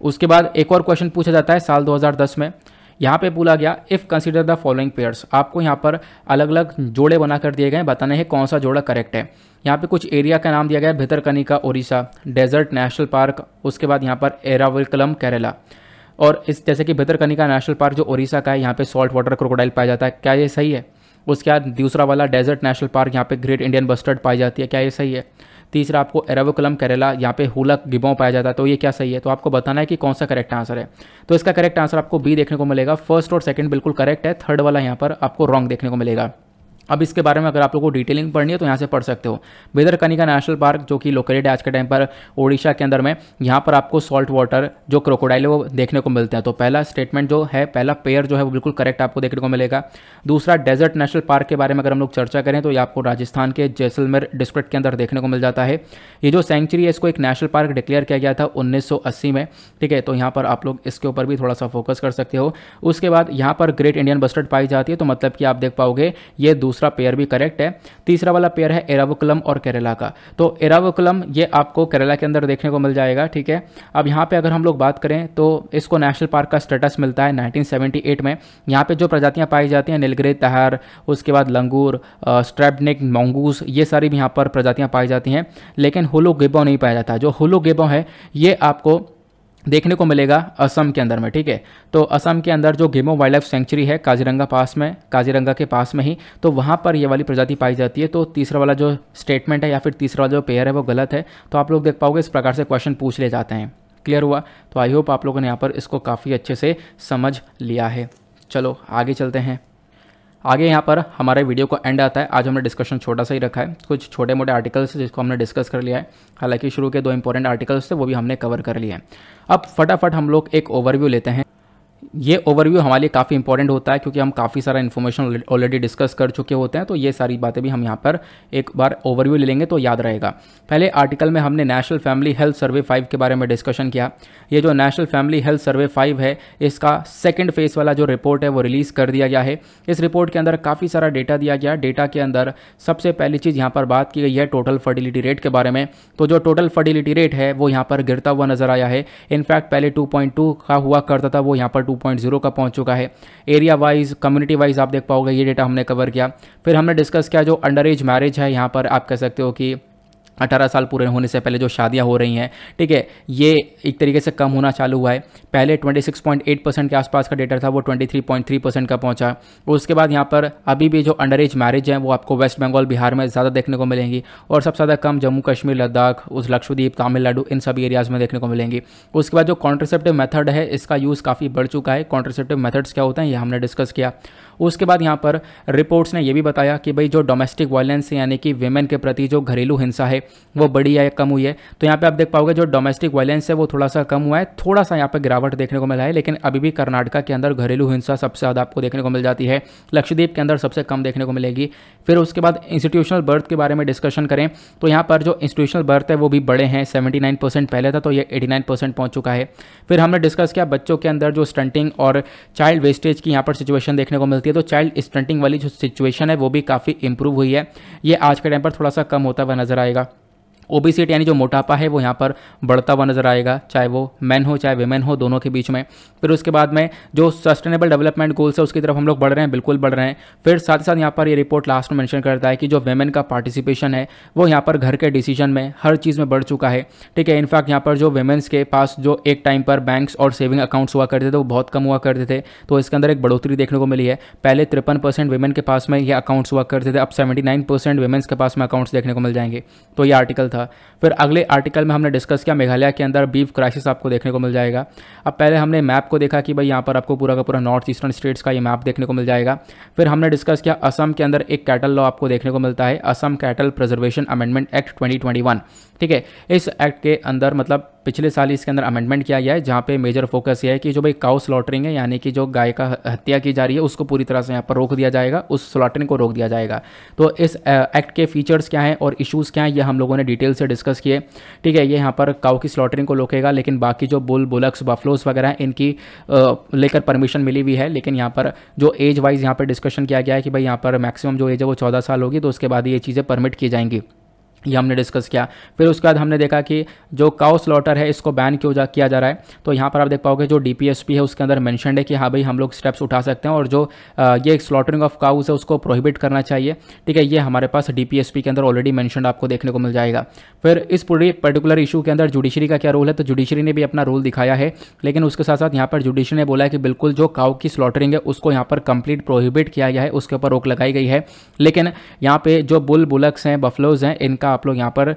उसके बाद एक और क्वेश्चन पूछा जाता है साल 2010 में। यहाँ पे बोला गया if consider the following pairs आपको यहाँ पर अलग अलग जोड़े बना कर दिए गए बताने हैं कौन सा जोड़ा करेक्ट है। यहाँ पे कुछ एरिया का नाम दिया गया है Bhitarkanika Odisha desert national park उसके बाद यहाँ पर एराविकलम केरला। और इस, जैसे कि भितरकनिका नेशनल पार्क जो ओडिशा का है, यहाँ पे सॉल्ट वाटर क्रोकोडाइल पाया जाता है। क्या ये सही है? उसके बाद दूसरा वाला डेजर्ट नेशनल पार्क यहाँ पे ग्रेट इंडियन बस्टर्ड पाई जाती है। क्या ये सही है? तीसरा आपको एरावोकलम, करेला, यहाँ पे हुलक, गिबों पाया जाता है तो ये क्या सही है? तो आपको बताना है कि कौन सा करेक्ट आंसर है। तो इसका करेक्ट आंसर आपको बी देखने को मिलेगा। फ़र्स्ट और सेकंड बिल्कुल करेक्ट है। थर्ड वाला यहाँ पर आपको रॉन्ग देखने को मिलेगा। अब इसके बारे में अगर आप लोगों को डिटेलिंग पढ़नी है तो यहाँ से पढ़ सकते हो। बेदरकनिका नेशनल पार्क जो कि लोकेटेड है आज के टाइम पर ओडिशा के अंदर में, यहाँ पर आपको सॉल्ट वाटर जो क्रोकोडाइल है, वो देखने को मिलते हैं। तो पहला स्टेटमेंट जो है, पहला पेयर जो है, वो बिल्कुल करेक्ट आपको देखने को मिलेगा। दूसरा डेजर्ट नेशनल पार्क के बारे में अगर हम लोग चर्चा करें तो ये आपको राजस्थान के जैसलमेर डिस्ट्रिक्ट के अंदर देखने को मिल जाता है। ये जो सेंचुरी है, इसको एक नेशनल पार्क डिक्लेयर किया गया था उन्नीस सौ अस्सी में, ठीक है? तो यहाँ पर आप लोग इसके ऊपर भी थोड़ा सा फोकस कर सकते हो। उसके बाद यहाँ पर ग्रेट इंडियन बस्टर्ड पाई जाती है तो मतलब कि आप देख पाओगे, ये पेयर भी करेक्ट है। तीसरा वाला पेयर है एरावुकुलम और केरला का। तो एरावुकुलम, ये आपको केरला के अंदर देखने को मिल जाएगा, ठीक है? अब यहाँ पे अगर हम लोग बात करें तो इसको नेशनल पार्क का स्टेटस मिलता है 1978 में। यहाँ पे जो प्रजातियाँ पाई जाती हैं नीलग्रे तहार उसके बाद लंगूर स्ट्रेपनिक मोंगूस ये सारी भी यहाँ पर प्रजातियाँ पाई जाती हैं। लेकिन हुलो गिबो नहीं पाया जाता। जो हुलो गिबो है, ये आपको देखने को मिलेगा असम के अंदर में, ठीक है? तो असम के अंदर जो गेमो वाइल्ड लाइफ सेंचुरी है, काजीरंगा पास में, काजीरंगा के पास में ही तो वहाँ पर ये वाली प्रजाति पाई जाती है। तो तीसरा वाला जो स्टेटमेंट है या फिर तीसरा वाला जो पेयर है, वो गलत है। तो आप लोग देख पाओगे, इस प्रकार से क्वेश्चन पूछ ले जाते हैं। क्लियर हुआ? तो आई होप आप लोगों ने यहाँ पर इसको काफ़ी अच्छे से समझ लिया है। चलो, आगे चलते हैं। आगे यहाँ पर हमारे वीडियो को एंड आता है। आज हमने डिस्कशन छोटा सा ही रखा है। कुछ छोटे मोटे आर्टिकल्स जिसको हमने डिस्कस कर लिया है। हालाँकि शुरू के दो इंपॉर्टेंट आर्टिकल्स थे, वो भी हमने कवर कर लिए हैं। अब फटाफट हम लोग एक ओवरव्यू लेते हैं। ये ओवरव्यू हमारे लिए काफ़ी इंपॉर्टेंट होता है क्योंकि हम काफ़ी सारा इन्फॉर्मेशन ऑलरेडी डिस्कस कर चुके होते हैं तो ये सारी बातें भी हम यहाँ पर एक बार ओवरव्यू ले लेंगे तो याद रहेगा। पहले आर्टिकल में हमने national family health survey five के बारे में डिस्कशन किया। ये जो national family health survey five है, इसका सेकेंड फ़ेज़ वाला जो रिपोर्ट है वो रिलीज़ कर दिया गया है। इस रिपोर्ट के अंदर काफ़ी सारा डेटा दिया गया डेटा के अंदर सबसे पहली चीज़ यहाँ पर बात की गई है टोटल फर्टिलिटी रेट के बारे में। तो जो टोटल फर्टिलिटी रेट है, वो यहाँ पर गिरता हुआ नज़र आया है। इनफैक्ट पहले टू का हुआ करता था, वो यहाँ पर टू का पहुँच चुका है। एरिया वाइज कम्युनिटी वाइज आप देख पाओगे, ये डेटा हमने कवर किया। फिर हमने डिस्कस किया जो अंडर एज मैरिज है, यहाँ पर आप कह सकते हो कि अठारह साल पूरे होने से पहले जो शादियाँ हो रही हैं, ठीक है, ये एक तरीके से कम होना चालू हुआ है। पहले 26.8 परसेंट के आसपास का डेटा था, वो 23.3 परसेंट का पहुँचा। उसके बाद यहाँ पर अभी भी जो अंडर एज मैरिज हैं, वो आपको वेस्ट बंगाल बिहार में ज़्यादा देखने को मिलेंगी और सबसे ज़्यादा कम जम्मू कश्मीर, लद्दाख, उस लक्षद्वीप, तमिलनाडु, इन सभी एरियाज़ में देखने को मिलेंगी। उसके बाद जो कॉन्ट्रसेप्टिव मैथड है, इसका यूज़ काफ़ी बढ़ चुका है। कॉन्ट्रसेप्टिव मैथड्स क्या होते हैं, ये हमने डिस्कस किया। उसके बाद यहाँ पर रिपोर्ट्स ने यह भी बताया कि भाई जो डोमेस्टिक वायलेंस यानी कि वेमेन के प्रति जो घरेलू हिंसा है, वो बड़ी या कम हुई है। तो यहाँ पे आप देख पाओगे जो डोमेस्टिक वायलेंस है, वो थोड़ा सा कम हुआ है। थोड़ा सा यहाँ पर गिरावट देखने को मिला है, लेकिन अभी भी कर्नाटका के अंदर घरेलू हिंसा सबसे ज़्यादा आपको देखने को मिल जाती है। लक्षद्वीप के अंदर सबसे कम देखने को मिलेगी। फिर उसके बाद इंस्टीट्यूशनल बर्थ के बारे में डिस्कशन करें तो यहाँ पर जो इंस्टीट्यूशनल बर्थ है, वो भी बड़े हैं। सेवेंटी पहले था तो ये एटी पहुँच चुका है। फिर हमने डिस्कस किया बच्चों के अंदर जो स्टंटिंग और चाइल्ड वेस्टेज की यहाँ पर सिचुएशन देखने को मिलती है तो चाइल्ड स्टंटिंग वाली जो सिचुएशन है, वो भी काफ़ी इंप्रूव हुई है। ये आज के टाइम पर थोड़ा सा कम होता हुआ नज़र आएगा। ओबीसीटी यानी जो मोटापा है वो यहाँ पर बढ़ता हुआ नज़र आएगा, चाहे वो मैन हो, चाहे वेमेन हो, दोनों के बीच में। फिर उसके बाद में जो सस्टेनेबल डेवलपमेंट गोल्स है, उसकी तरफ़ हम लोग बढ़ रहे हैं, बिल्कुल बढ़ रहे हैं। फिर साथ ही साथ यहाँ पर ये रिपोर्ट लास्ट में मैंशन करता है कि जो वेमेन का पार्टिसिपेशन है, वो यहाँ पर घर के डिसीज़न में, हर चीज़ में बढ़ चुका है। ठीक है, इनफैक्ट यहाँ पर जो वेमेंस के पास जो एक टाइम पर बैंक्स और सेविंग अकाउंट्स हुआ करते थे, वो बहुत कम हुआ करते थे। तो इसके अंदर एक बढ़ोतरी देखने को मिली है। पहले तिरपन परसेंट वेमेन के पास में ये अकाउंट्स हुआ करते थे, अब सेवेंटी नाइन परसेंट के पास में अकाउंट्स देखने को मिल जाएँगे। तो ये आर्टिकल था। फिर अगले आर्टिकल में हमने डिस्कस किया, मेघालय के अंदर बीफ क्राइसिस आपको देखने को मिल जाएगा। अब पहले हमने मैप को देखा कि भाई यहाँ पर आपको पूरा का पूरा नॉर्थ ईस्टर्न स्टेट्स का ये मैप देखने को मिल जाएगा। फिर हमने डिस्कस किया, असम के अंदर एक कैटल लॉ आपको देखने को मिलता है, Assam cattle preservation amendment act 2021 ठीक है, इस एक्ट के अंदर मतलब पिछले साल इसके अंदर अमेंडमेंट किया गया है, जहाँ पे मेजर फोकस ये है कि जो भाई काउ स्लॉटरिंग है, यानी कि जो गाय का हत्या की जा रही है, उसको पूरी तरह से यहाँ पर रोक दिया जाएगा, उस स्लॉटरिंग को रोक दिया जाएगा। तो इस एक्ट के फीचर्स क्या हैं और इशूज़ क्या हैं, ये हम लोगों ने डिटेल से डिस्कस किए। ठीक है, ये यहाँ पर काउ की स्लॉटरिंग को रोकेगा, लेकिन बाकी जो बुल बुलक्स बफलोस वगैरह इनकी लेकर परमिशन मिली हुई है, लेकिन यहाँ पर जो एज वाइज यहाँ पर डिस्कशन किया गया है कि भाई यहाँ पर मैक्सिमम जो एज है वो चौदह साल होगी तो उसके बाद ये चीज़ें परमिट की जाएँगी। ये हमने डिस्कस किया। फिर उसके बाद हमने देखा कि जो काउ स्लॉटर है, इसको बैन क्यों जा, किया जा रहा है? तो यहाँ पर आप देख पाओगे, जो डीपीएसपी है, उसके अंदर मेंशन है कि हाँ भाई, हम लोग स्टेप्स उठा सकते हैं और जो ये स्लॉटरिंग ऑफ़ काउस है, उसको प्रोहिबिट करना चाहिए। ठीक है, ये हमारे पास डीपीएसपी के अंदर ऑलरेडी मैंशन आपको देखने को मिल जाएगा। फिर इस पूरी पर्टिकुलर इशू के अंदर जुडिशरी का क्या रोल है? तो जुडिशरी ने भी अपना रोल दिखाया है, लेकिन उसके साथ साथ यहाँ पर जुडिशरी ने बोला है कि बिल्कुल जो काउ की स्लॉटरिंग है, उसको यहाँ पर कंप्लीट प्रोहिबिट किया गया है, उसके ऊपर रोक लगाई गई है। लेकिन यहाँ पर जो बुल बुलक्स हैं बफलोज हैं, इनका आप लोग यहाँ पर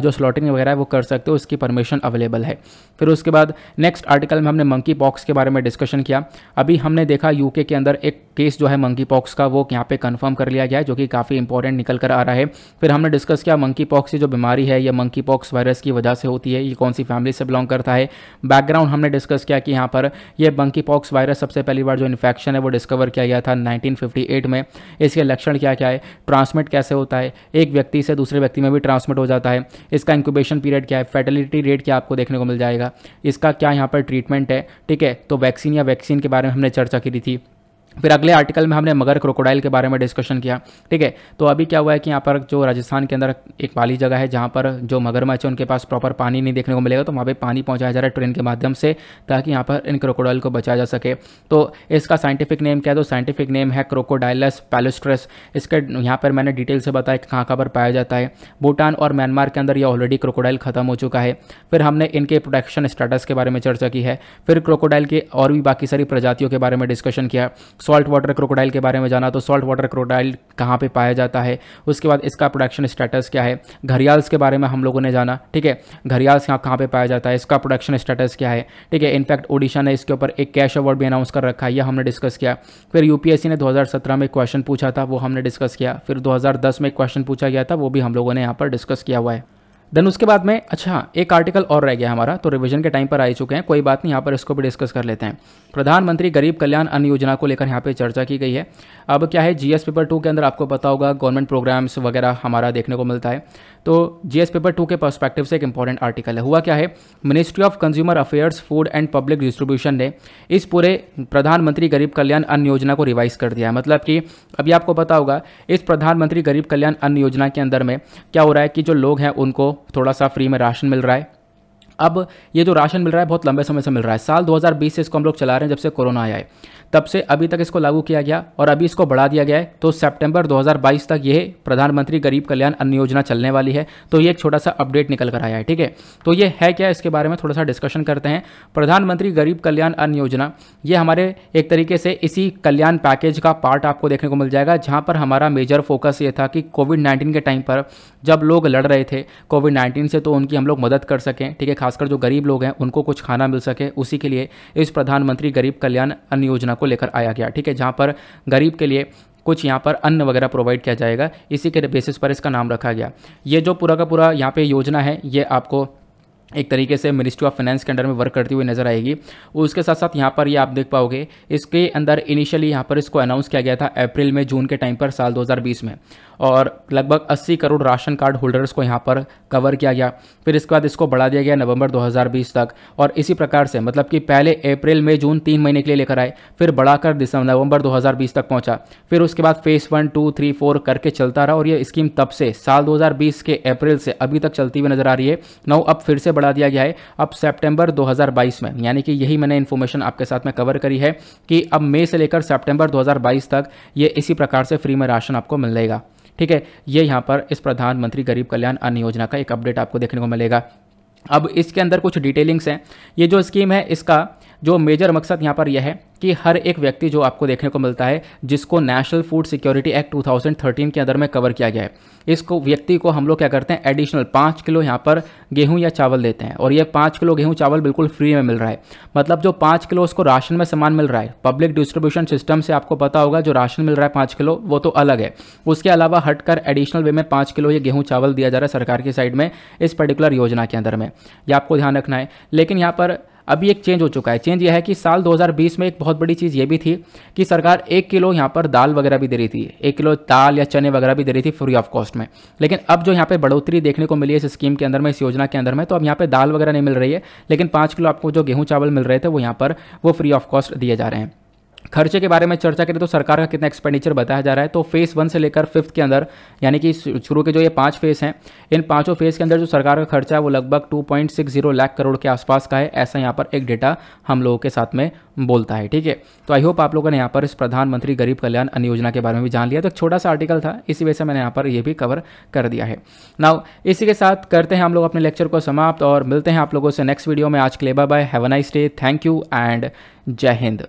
जो स्लॉटिंग वगैरह है, वो कर सकते हो, उसकी परमिशन अवेलेबल है। फिर उसके बाद नेक्स्ट आर्टिकल में हमने मंकी पॉक्स के बारे में डिस्कशन किया। अभी हमने देखा यूके के अंदर एक केस जो है मंकी पॉक्स का, वो यहाँ पे कंफर्म कर लिया गया है, जो कि काफ़ी इंपॉर्टेंट निकल कर आ रहा है। फिर हमने डिस्कस किया मंकी पॉक्स की जो बीमारी है, ये मंकी पॉक्स वायरस की वजह से होती है, ये कौन सी फैमिली से बिलोंग करता है। बैकग्राउंड हमने डिस्कस किया कि यहाँ पर ये मंकी पॉक्स वायरस सबसे पहली बार जो इन्फेक्शन है, वो डिस्कवर किया गया था नाइनटीन में। इसके लक्षण क्या क्या है? ट्रांसमिट कैसे होता है? एक व्यक्ति से दूसरे व्यक्ति में भी ट्रांसमिट हो जाता है। इसका इंक्यूबेशन पीरियड क्या है? फर्टिलिटी रेट क्या आपको देखने को मिल जाएगा? इसका क्या यहाँ पर ट्रीटमेंट है? ठीक है तो वैक्सीन या वैक्सीन के बारे में हमने चर्चा की थी। फिर अगले आर्टिकल में हमने मगर क्रोकोडाइल के बारे में डिस्कशन किया, ठीक है? तो अभी क्या हुआ है कि यहाँ पर जो राजस्थान के अंदर एक वाली जगह है जहाँ पर जो मगरमच्छ है, उनके पास प्रॉपर पानी नहीं देखने को मिलेगा तो वहाँ पे पानी पहुँचाया जा रहा है ट्रेन के माध्यम से, ताकि यहाँ पर इन क्रोकोडाइल को बचाया जा सके। तो इसका साइंटिफिक नेम क्या है? तो साइंटिफिक नेम है क्रोकोडाइलस पैलोस्ट्रस इसके यहाँ पर मैंने डिटेल से बताया कि कहाँ कहाँ पर पाया जाता है। भूटान और म्यांमार के अंदर ये ऑलरेडी क्रोकोडाइल खत्म हो चुका है। फिर हमने इनके प्रोटेक्शन स्टेटस के बारे में चर्चा की है। फिर क्रोकोडाइल के और भी बाकी सारी प्रजातियों के बारे में डिस्कशन किया। सॉल्ट वाटर क्रोकोडाइल के बारे में जाना तो सॉल्ट वाटर क्रोकोडाइल कहाँ पे पाया जाता है? उसके बाद इसका प्रोडक्शन स्टेटस क्या है? घरियाल्स के बारे में हम लोगों ने जाना, ठीक है? घरियाल्स यहाँ कहाँ पे पाया जाता है? इसका प्रोडक्शन स्टेटस क्या है? ठीक है इनफैक्ट ओडिशा ने इसके ऊपर एक कैश अवार्ड भी अनाउंस कर रखा है, यह हमने डिस्कस किया। फिर यूपीएससी ने 2017 में क्वेश्चन पूछा था, वो हमने डिस्कस किया। फिर 2010 में क्वेश्चन पूछा गया था, वो भी हम लोगों ने यहाँ पर डिस्कस किया हुआ है। देन उसके बाद में अच्छा एक आर्टिकल और रह गया हमारा तो रिवीजन के टाइम पर आ चुके हैं, कोई बात नहीं, यहाँ पर इसको भी डिस्कस कर लेते हैं। प्रधानमंत्री गरीब कल्याण अन्न योजना को लेकर यहाँ पे चर्चा की गई है। अब क्या है जीएस पेपर टू के अंदर आपको पता होगा गवर्नमेंट प्रोग्राम्स वगैरह हमारा देखने को मिलता है। तो जीएस पेपर टू के पर्सपेक्टिव से एक इंपॉर्टेंट आर्टिकल है। हुआ क्या है? Ministry of consumer affairs food and public distribution ने इस पूरे प्रधानमंत्री गरीब कल्याण अन्न योजना को रिवाइज कर दिया है। मतलब कि अभी आपको पता होगा, इस प्रधानमंत्री गरीब कल्याण अन्न योजना के अंदर में क्या हो रहा है कि जो लोग हैं, उनको थोड़ा सा फ्री में राशन मिल रहा है। अब ये जो राशन मिल रहा है, बहुत लंबे समय से मिल रहा है। साल 2020 से इसको हम लोग चला रहे हैं जब से कोरोना आया है। तब से अभी तक इसको लागू किया गया और अभी इसको बढ़ा दिया गया है। तो सितंबर 2022 तक ये प्रधानमंत्री गरीब कल्याण अन्न योजना चलने वाली है। तो ये एक छोटा सा अपडेट निकल कर आया है, ठीक है? तो ये है क्या? इसके बारे में थोड़ा सा डिस्कशन करते हैं। प्रधानमंत्री गरीब कल्याण अन्न योजना, ये हमारे एक तरीके से इसी कल्याण पैकेज का पार्ट आपको देखने को मिल जाएगा, जहाँ पर हमारा मेजर फोकस ये था कि कोविड नाइन्टीन के टाइम पर जब लोग लड़ रहे थे, कोविड नाइन्टीन से तो उनकी हम लोग मदद कर सकें, ठीक है? खासकर जो गरीब लोग हैं, उनको कुछ खाना मिल सके, उसी के लिए इस प्रधानमंत्री गरीब कल्याण अन्न योजना को लेकर आया गया, ठीक है, जहाँ पर गरीब के लिए कुछ यहाँ पर अन्न वगैरह प्रोवाइड किया जाएगा, इसी के बेसिस पर इसका नाम रखा गया। ये जो पूरा का पूरा यहाँ पे योजना है, ये आपको एक तरीके से मिनिस्ट्री ऑफ़ फाइनेंस के अंडर में वर्क करती हुई नज़र आएगी। उसके साथ साथ यहाँ पर ये आप देख पाओगे, इसके अंदर इनिशियली यहाँ पर इसको अनाउंस किया गया था अप्रैल में जून के टाइम पर, साल 2020 में। और लगभग 80 करोड़ राशन कार्ड होल्डर्स को यहाँ पर कवर किया गया। फिर इसके बाद इसको बढ़ा दिया गया नवंबर 2020 तक और इसी प्रकार से मतलब कि पहले अप्रैल, मई, जून तीन महीने के लिए लेकर आए, फिर बढ़ाकर दिसंबर नवंबर 2020 तक पहुँचा। फिर उसके बाद phase one two three four करके चलता रहा और ये स्कीम तब से साल 2020 के अप्रैल से अभी तक चलती हुई नज़र आ रही है। नौ अब फिर से बढ़ा दिया गया है। अब सेप्टेम्बर दो में, यानी कि यही मैंने इन्फॉर्मेशन आपके साथ में कवर करी है कि अब मई से लेकर सेप्टेम्बर दो तक ये इसी प्रकार से फ्री में राशन आपको मिल जाएगा। ठीक है, ये यहाँ पर इस प्रधानमंत्री गरीब कल्याण अन्न योजना का एक अपडेट आपको देखने को मिलेगा। अब इसके अंदर कुछ डिटेलिंग्स हैं। ये जो स्कीम है, इसका जो मेजर मकसद यहाँ पर यह है कि हर एक व्यक्ति जो आपको देखने को मिलता है, जिसको नेशनल फ़ूड सिक्योरिटी एक्ट 2013 के अंदर में कवर किया गया है। इसको व्यक्ति को हम लोग क्या करते हैं एडिशनल पाँच किलो यहाँ पर गेहूँ या चावल देते हैं। और ये पाँच किलो गेहूँ, चावल बिल्कुल फ्री में मिल रहा है। मतलब जो पाँच किलो उसको राशन में सामान मिल रहा है। पब्लिक डिस्ट्रीब्यूशन सिस्टम से आपको पता होगा, जो राशन मिल रहा है पाँच किलो, वो तो अलग है। उसके अलावा हटकर एडिशनल वे में पाँच किलो ये गेहूँ, चावल दिया जा रहा है सरकार की साइड में, इस पर्टिकुलर योजना के अंदर में। ये आपको ध्यान रखना है। लेकिन यहाँ पर अभी एक चेंज हो चुका है। चेंज यह है कि साल 2020 में एक बहुत बड़ी चीज़ ये भी थी कि सरकार एक किलो यहाँ पर दाल वगैरह भी दे रही थी। एक किलो दाल या चने वगैरह भी दे रही थी फ्री ऑफ़ कॉस्ट में। लेकिन अब जो यहाँ पे बढ़ोतरी देखने को मिली है इस स्कीम के अंदर में, इस योजना के अंदर में तो अब यहाँ पर दाल वगैरह नहीं मिल रही है, लेकिन पाँच किलो आपको जो गेहूँ, चावल मिल रहे थे वो यहाँ पर वो फ्री ऑफ़ कॉस्ट दिए जा रहे हैं। खर्चे के बारे में चर्चा करें तो सरकार का कितना एक्सपेंडिचर बताया जा रहा है। तो फ़ेज़ वन से लेकर फिफ्थ के अंदर, यानी कि शुरू के जो ये पाँच फ़ेज़ हैं, इन पाँचों फ़ेज़ के अंदर जो सरकार का खर्चा है वो लगभग 2.60 लाख करोड़ के आसपास का है, ऐसा यहाँ पर एक डेटा हम लोगों के साथ में बोलता है, ठीक है? तो आई होप आप लोगों ने यहाँ पर इस प्रधानमंत्री गरीब कल्याण अन्न योजना के बारे में भी जान लिया। तो एक छोटा सा आर्टिकल था, इसी वजह से मैंने यहाँ पर ये भी कवर कर दिया है। नाउ इसी के साथ करते हैं हम लोग अपने लेक्चर को समाप्त और मिलते हैं आप लोगों से नेक्स्ट वीडियो में। आज के लिए bye have nice day thank you and जय हिंद।